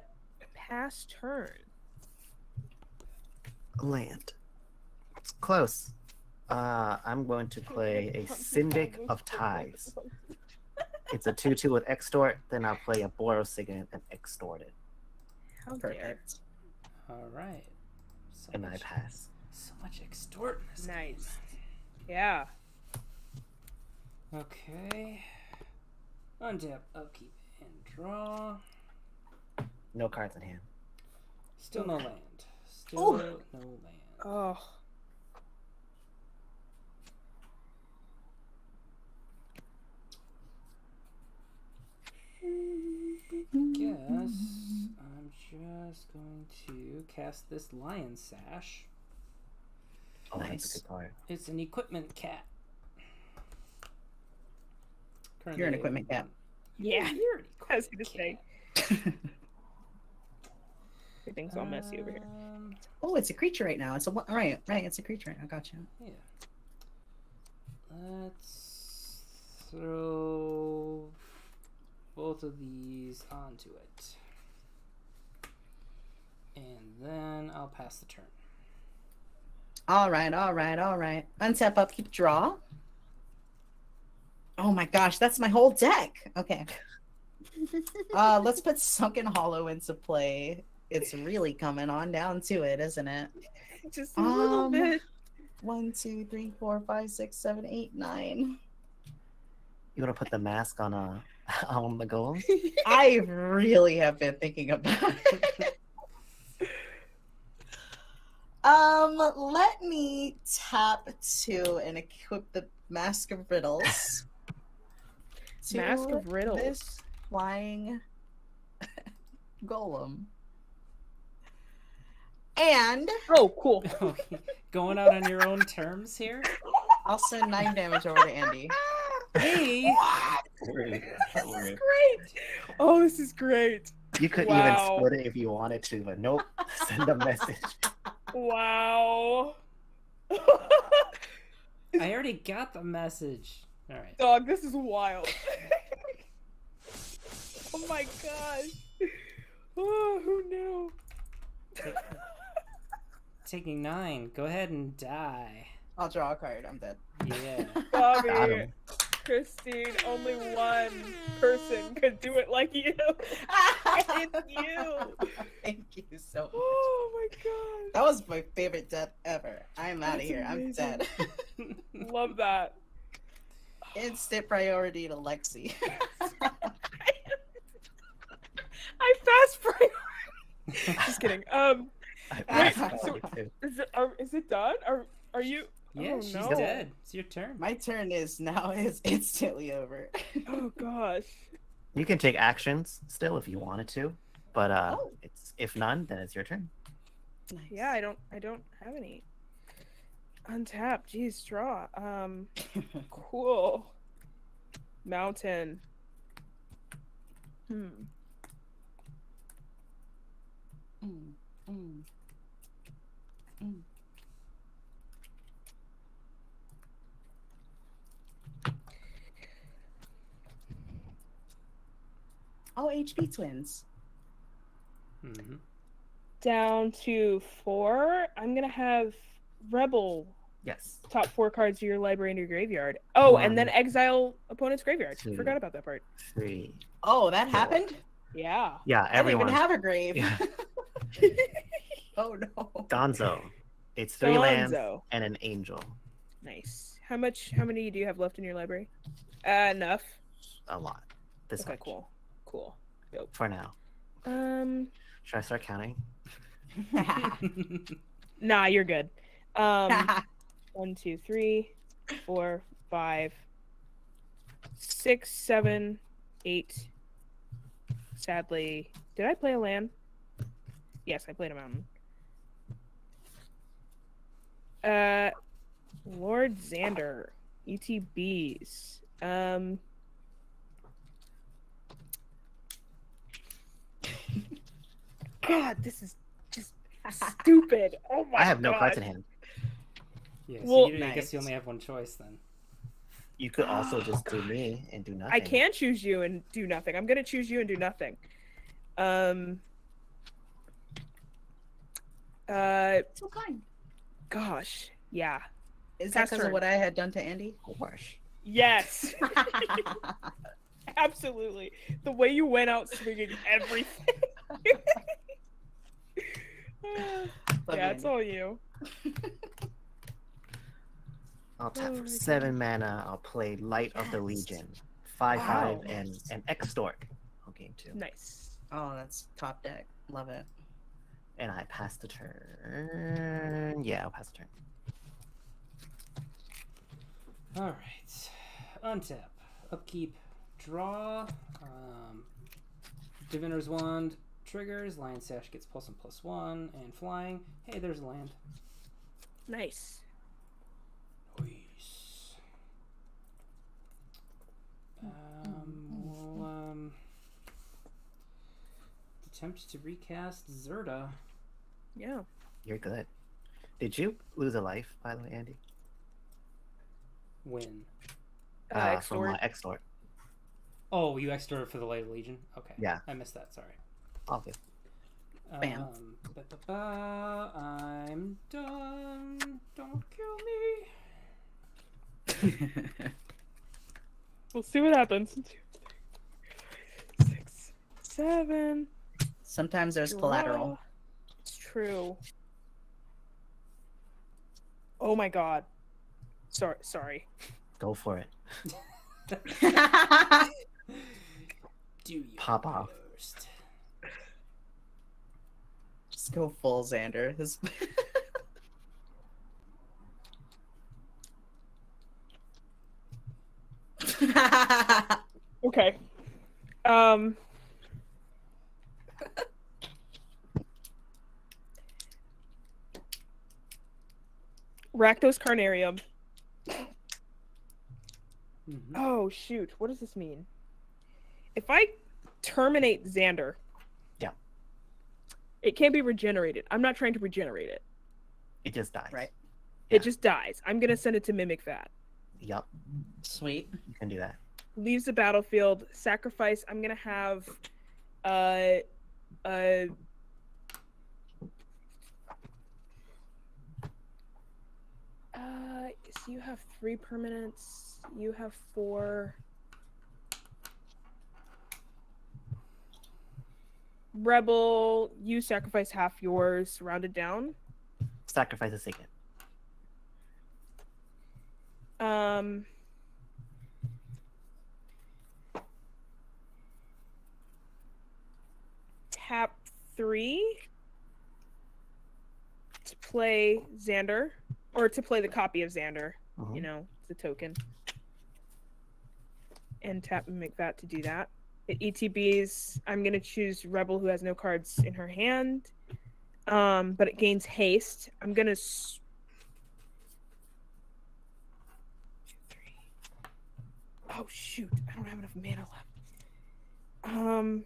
pass turn. Land. It's close. Uh, I'm going to play a Syndic of Tithes. It's a 2 2 with Extort, then I'll play a Boros Signet and extort it. How dare. Perfect. All right. So And I pass. so much extort. in this game. Nice. Yeah. Okay. Untap, upkeep, and draw. No cards in hand. Still no land. Still Ooh. no land. Oh. Guess I'm just going to cast this Lion Sash. Oh, Nice. that's a good card. It's an equipment cat. You're an equipment cat. Yeah. You're an I was gonna equipment say. cat. Everything's all messy over here. Um, oh, it's a creature right now. It's a right, right. It's a creature. I got you. Yeah. Let's throw both of these onto it. And then I'll pass the turn. All right, all right, all right. Untap, up, keep draw. Oh my gosh, that's my whole deck. Okay. Uh, let's put Sunken Hollow into play. It's really coming on down to it, isn't it? Just a little Um, bit. One, two, three, four, five, six, seven, eight, nine. You want to put the mask on a on the goal? I really have been thinking about it. um, let me tap two and equip the Mask of Riddles. To Mask of Riddles. This flying golem. And Oh, cool. Going out on your own terms here? I'll send nine damage over to Andy. Hey! Rude. This is great. Oh, this is great. You could Wow. even split it if you wanted to, but nope. Send a message. Wow. I already got the message. All right. Dog, this is wild. oh my gosh. Oh, who knew? Take- taking nine. Go ahead and die. I'll draw a card. I'm dead. Yeah. Got Bobbie, him. Christine, only one person could do it like you. It's you. Thank you so much. Oh my god. That was my favorite death ever. I'm out of That's here. I'm dead. Love that. Instant priority to Lexi. I fast forward. Just kidding. Um, Wait, so- is it are, is it done? Are are you? yeah, Oh, she's no. dead. It's your turn. my turn is now is instantly over. Oh gosh. You can take actions still if you wanted to, but uh, Oh. it's if none, then it's your turn. Nice. Yeah, I don't I don't have any. Untap. geez, draw. Um, cool. Mountain. Hmm. Mm, mm, mm. Oh, HP twins. hmm Down to four. I'm gonna have Rebell Yes. top four cards to your library and your graveyard. Oh, and then exile opponent's graveyard. two. Forgot about that part. Three. Oh, that happened? Yeah. Yeah, I didn't everyone. even have a grave. Yeah. oh no. Gonzo. It's three lands Gonzo. and an angel. Nice. How much? How many do you have left in your library? Uh, enough. A lot. This Okay, much. cool. Cool. For now. Um, Should I start counting? nah, you're good. Um, one, two, three, four, five, six, seven, eight. Sadly, did I play a land? Yes, I played a mountain. Uh, Lord Xander, ETBs. Um. God, this is just stupid. Oh my I have no cards in hand. Yeah, so Well- you, I guess you only have one choice then. You could also just do me and do nothing. I can choose you and do nothing. I'm gonna choose you and do nothing. Um. Uh, so kind. gosh, yeah, Is that Pass because of what I had done to Andy? Gosh. yes, absolutely. The way you went out swinging everything. Yeah, you, it's all you. I'll tap Oh for my seven mana. I'll play Light of the Legion. Five Wow. five and and extort. I'll game two. Nice. Oh, that's top deck. Love it. And I pass the turn. Yeah, I'll pass the turn. All right. Untap. Upkeep. Draw. Um, Diviner's Wand triggers. Lion Sash gets plus one plus one. And flying. Hey, there's a land. Nice. Nice. Um, we'll, um, attempt to recast Zirda. Yeah. You're good. Did you lose a life, by the way, Andy? Win. Uh, Uh, from extort. my extort. Oh, you extra for the Light of Legion? Okay. Yeah. I missed that. Sorry. All good. Bam. Um, I'm done. Don't kill me. We'll see what happens. Six, seven. Sometimes there's collateral. It's true. Oh my god. Sorry, sorry. Go for it. Do you Pop off. first. Just go full Xander. His... Okay. Um. Rakdos Carnarium. Mhm. Oh shoot! What does this mean? If I terminate Xander, Yeah. it can't be regenerated. I'm not trying to regenerate it. It just dies. Right. Yeah. It just dies. I'm gonna send it to Mimic Vat. Yup. Sweet. You can do that. Leaves the battlefield. Sacrifice. I'm gonna have, uh, uh. Uh, so you have three permanents. You have four. Rebell, you sacrifice half yours, rounded down. Sacrifice a second. Um. Tap three to play Xander, or to play the copy of Xander. Mhm. You know, the token. And tap and make that to do that. It ETBs. I'm gonna choose Rebell, who has no cards in her hand. Um, but it gains haste. I'm gonna. S- Oh shoot! I don't have enough mana left. Um.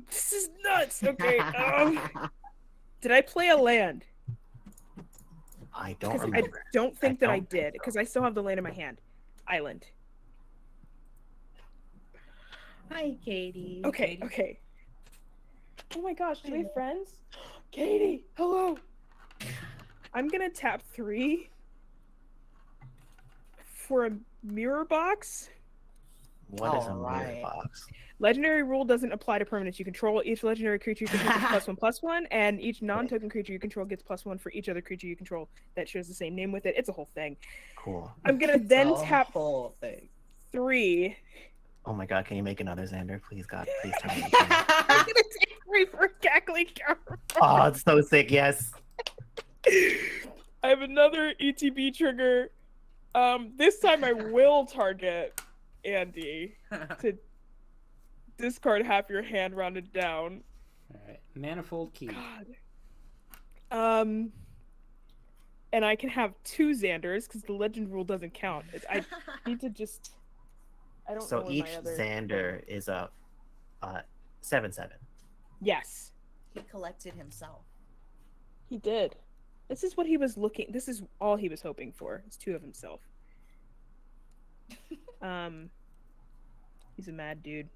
This is nuts. Okay. Um. Did I play a land? I don't 'Cause I remember. don't think that I don't think did because I still have the land in my hand. Island. Hi, Katie. Okay, okay. Oh my gosh, do we have friends? Katie, hello. I'm gonna tap three for a mirror box. What is a Alright. box? Legendary rule doesn't apply to permanents you control. Each legendary creature you control gets plus one plus one, and each non-token creature you control gets plus one for each other creature you control that shares the same name with it. It's a whole thing. Cool. I'm gonna then The tap whole thing. three. Oh my god, can you make another Xander? Please, God, please tell me. I'm gonna take three for Cackling Counterpart. oh, it's so sick. Yes. I have another ETB trigger. Um, this time I will target Andy to discard half your hand rounded down. All right. Manifold key. God. Um, and I can have two Xanders because the legend rule doesn't count. I need to just. I don't know. So where each my other... Xander is a uh, seven seven. Yes, he collected himself. he did. This is what he was looking. This is all he was hoping for. It's two of himself. um, he's a mad dude.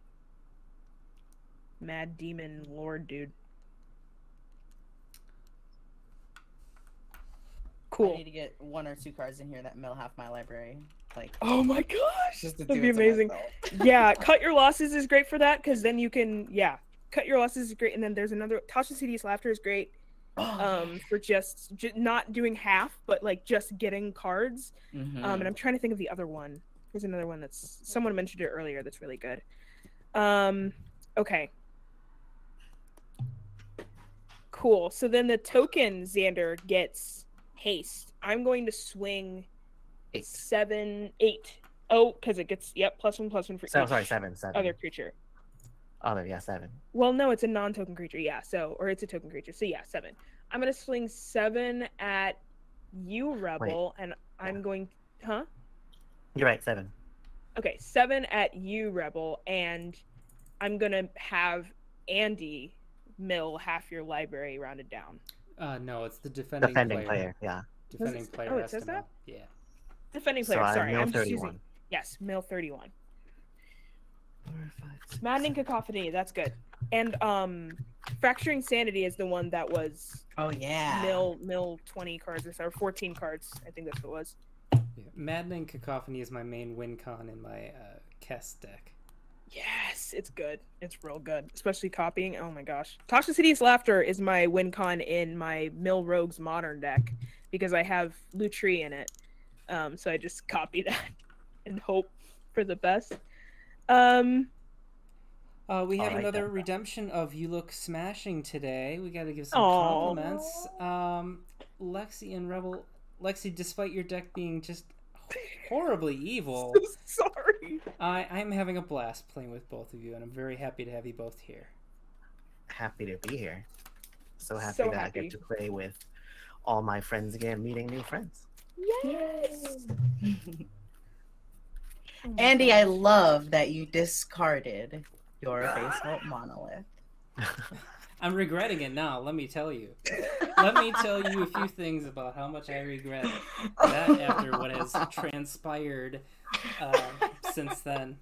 Mad demon lord dude. Cool. I Cool. need to get one or two cards in here that mill half my library. Like Oh my gosh, just to that'd do be it amazing. yeah, cut your losses is great for that because then you can yeah, cut your losses is great, and then there's another Tasha's Hideous Laughter is great um for just, ju- not doing half but like just getting cards. Mhm. Um, and I'm trying to think of the other one. There's another one that's someone mentioned it earlier. That's really good. Um, okay. Cool. So then the token Xander gets haste. I'm going to swing Eight. seven, eight. Oh, because it gets yep plus one plus one for So each sorry, seven, seven. other creature. Other, yeah, seven. Well, no, it's a non-token creature. Yeah. So or it's a token creature. So yeah, seven. I'm gonna swing seven at you, Rebell, and I'm going. Huh? You're right, seven. Okay, seven at you, Rebell, and I'm gonna have Andy mill half your library rounded down. Uh, no, it's the defending, Defending player. player, yeah. Defending it- player oh, it says to that? Yeah. Defending So player. Sorry, mill I'm just 31. using yes, mill thirty-one. Four, five, six, Maddening seven. cacophony. That's good. And um, fracturing sanity is the one that was Oh yeah. mill mill twenty cards or so, or fourteen cards. I think that's what it was. Yeah. Maddening Cacophony is my main win con in my uh, Kest deck. Yes, it's good. It's real good, especially copying. Oh my gosh, Tasha's Hideous Laughter is my win con in my Mill Rogues Modern deck because I have Lutri in it. Um, so I just copy that and hope for the best. Um, Uh, we have Alright, another redemption of You Look Smashing today. We got to give some Aw. compliments. Um, Lexi and Rebell. Lexi, despite your deck being just horribly evil, so sorry. I, I'm having a blast playing with both of you, and I'm very happy to have you both here. Happy to be here. So happy So that I get to play with all my friends again, meeting new friends. Yes. Oh my Andy, I love that you discarded your basalt monolith. I'm regretting it now. Let me tell you. Let me tell you a few things about how much I regret that after what has transpired uh, since then.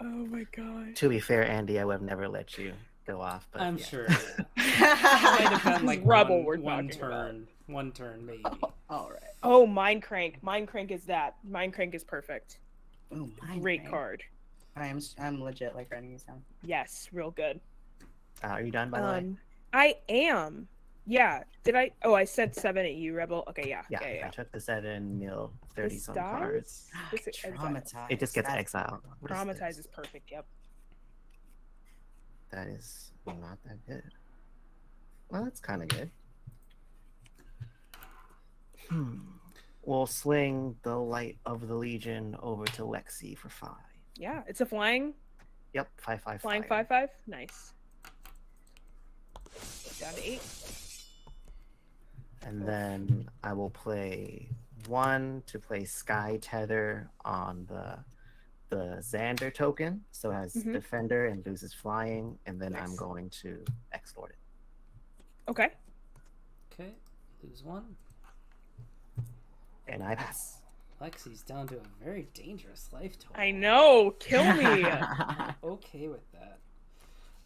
Oh my god. To be fair, Andy, I would have never let you go off. But I'm yeah. sure. It might have been like Rebell one, we're one talking about. turn, one turn maybe. All right. Oh, Mind Crank. Mind Crank is that. Mind Crank is perfect. Ooh, mine, Great right? card. I'm I'm legit like writing these down. Yes, real good. Uh, are you done, by the way? Um, I am. Yeah. Did I? Oh, I said seven at you, Rebell. Okay, yeah. Yeah, Yeah, yeah. I took the seven, mill, 30 This some cards. This is. Traumatized. It just gets That's- exiled. What is Traumatize this? is perfect. Yep. That is not that good. Well, that's kind of good. Hmm. We'll swing the light of the Legion over to Lexi for five. Yeah. It's a flying, Yep, five, five, flying fire. five five. Nice. Down to eight. And then I will play one to play Sky Tether on the the Xander token, so it has Mhm. Defender and loses flying, and then I'm going to export it. Okay. Okay, lose one. And I pass. Lexi's down to a very dangerous life total. I know. Kill me. Okay with that.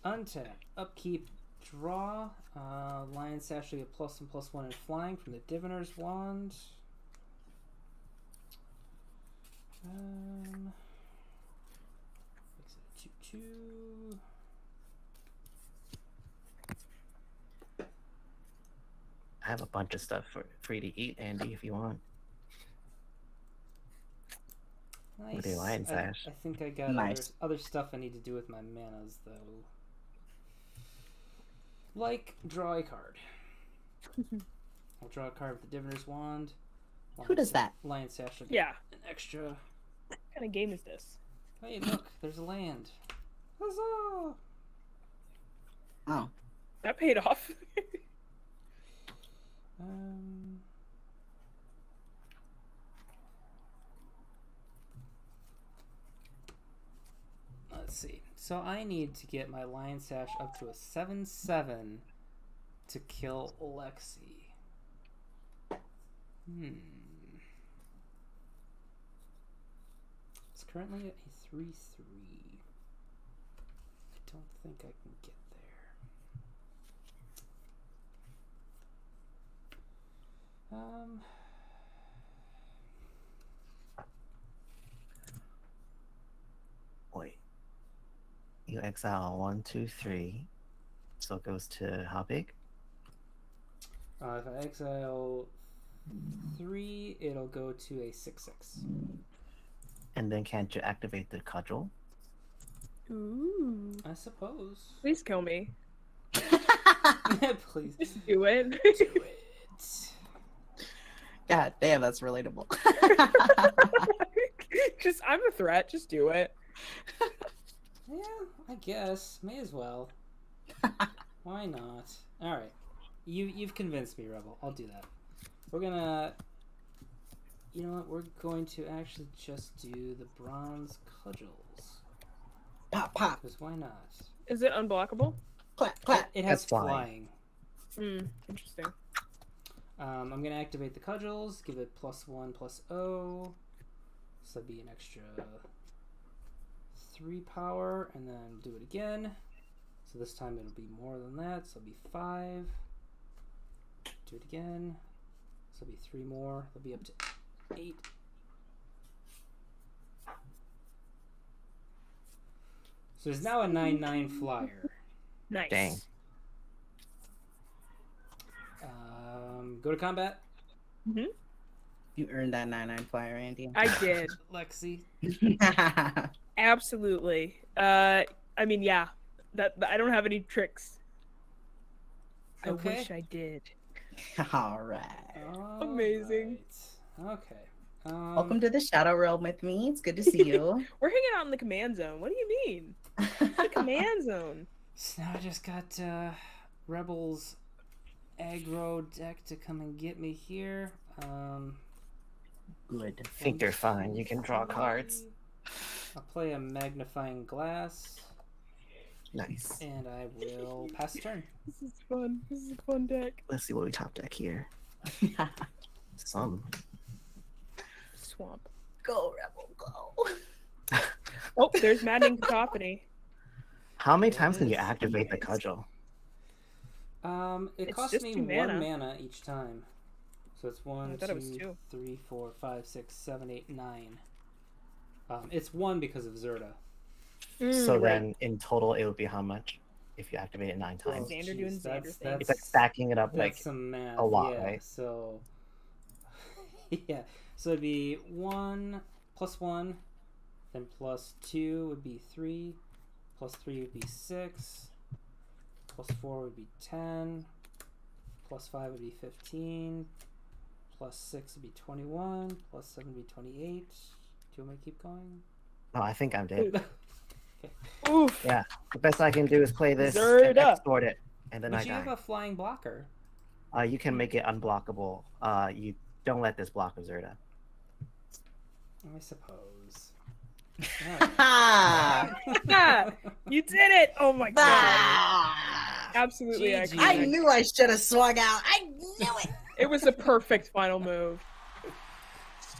Untap, upkeep, draw. Uh, Lion Sash will get plus and plus one in flying from the Diviner's Wand. Um, makes it a 2 2. I have a bunch of stuff for, for you to eat, Andy, if you want. Nice. With your Lion I- Sash. I, think I got Nice. other, other stuff I need to do with my manas, though. Like, draw a card. I'll draw a card with the Diviner's Wand. Who does that? Lion Sash Yeah. an extra. What kind of game is this? Hey, look, there's a land. Huzzah! Oh, That paid off. Um, let's see. So I need to get my Lion Sash up to a 7 7 to kill Lexi. Hmm. It's currently at a 3 3. I don't think I can get there. Um. Wait. You exile one, two, three. So it goes to how big? Uh, if I exile three, it'll go to a six six. And then can't you activate the cudgel? Ooh. I suppose. Please kill me. Please Just do it. do it. god damn, that's relatable. Just I'm a threat. Just do it. Yeah, I guess. May as well. Why not? All right. You you've convinced me, Rebell. I'll do that. We're gonna. You know what? We're going to actually just do the bronze cudgels. pop, pop, Because why not? Is it unblockable? clap, clap. It has That's flying. flying. Hmm. Interesting. Um, I'm gonna activate the cudgels, give it plus one plus O. So that'd be an extra three power, and then do it again. So this time it'll be more than that, so it'll be five. Do it again. So it'll be three more. It'll be up to eight. So there's now a 9 9 flyer. Nice. Dang. Um, go to combat. Hmm. You earned that 9 9 flyer, Andy. I did. Lexi. Absolutely. Uh, I mean, yeah. That I don't have any tricks. I wish I did. All right. Amazing. Alright. Okay. Um, Welcome to the Shadow Realm with me. It's good to see you. We're hanging out in the command zone. What do you mean? The command zone. So now I just got uh, Rebell's aggro deck to come and get me here. Um, Good. I think they're fine. You can draw cards. I'll play a magnifying glass, Nice. and I will pass the turn. This is fun. This is a fun deck. Let's see what we top deck here. Some. Swamp. go, Rebell, go. Oh, there's Maddening Cacophony. How many times can you activate the cudgel? Um, it It's costs me two one mana. mana each time. So it's one, thought it was two, two. three, four, five, six, seven, eight, nine. Um, it's one because of Zirda. so Mm, right. then in total it would be how much if you activate it nine times? Xander jeez, doing Xander that's, that's, It's like stacking it up like some math. a lot, yeah, right? So, yeah. So it'd be one plus one, then plus two would be three, plus three would be six, plus four would be ten, plus five would be fifteen, plus six would be twenty-one, plus seven would be twenty-eight. Do you want me to keep going? No, I think I'm dead. Oof. Yeah. The best I can do is play this and Zirda. export it, and then but I you have a flying blocker. Uh, you can make it unblockable. Uh, you don't let this block of Zirda. I suppose. Ah, you did it! Oh my god. ah. Absolutely GG. I knew I should have swung out. I knew it. It was a perfect final move.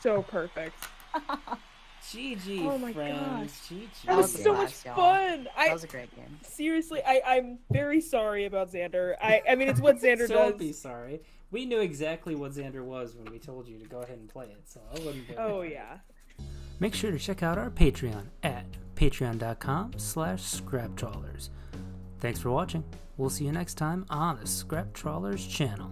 So perfect. GG, Oh my friends. GG. That was was so much blast, y'all. fun. That I was a great game. seriously, I I'm very sorry about Xander. I I mean, it's what Xander Don't be sorry. We knew exactly what Xander was when we told you to go ahead and play it, so I wouldn't. blame Oh you. yeah. Make sure to check out our Patreon at patreon.com slash scraptrawlers. Thanks for watching. We'll see you next time on the Scrap Trawlers channel.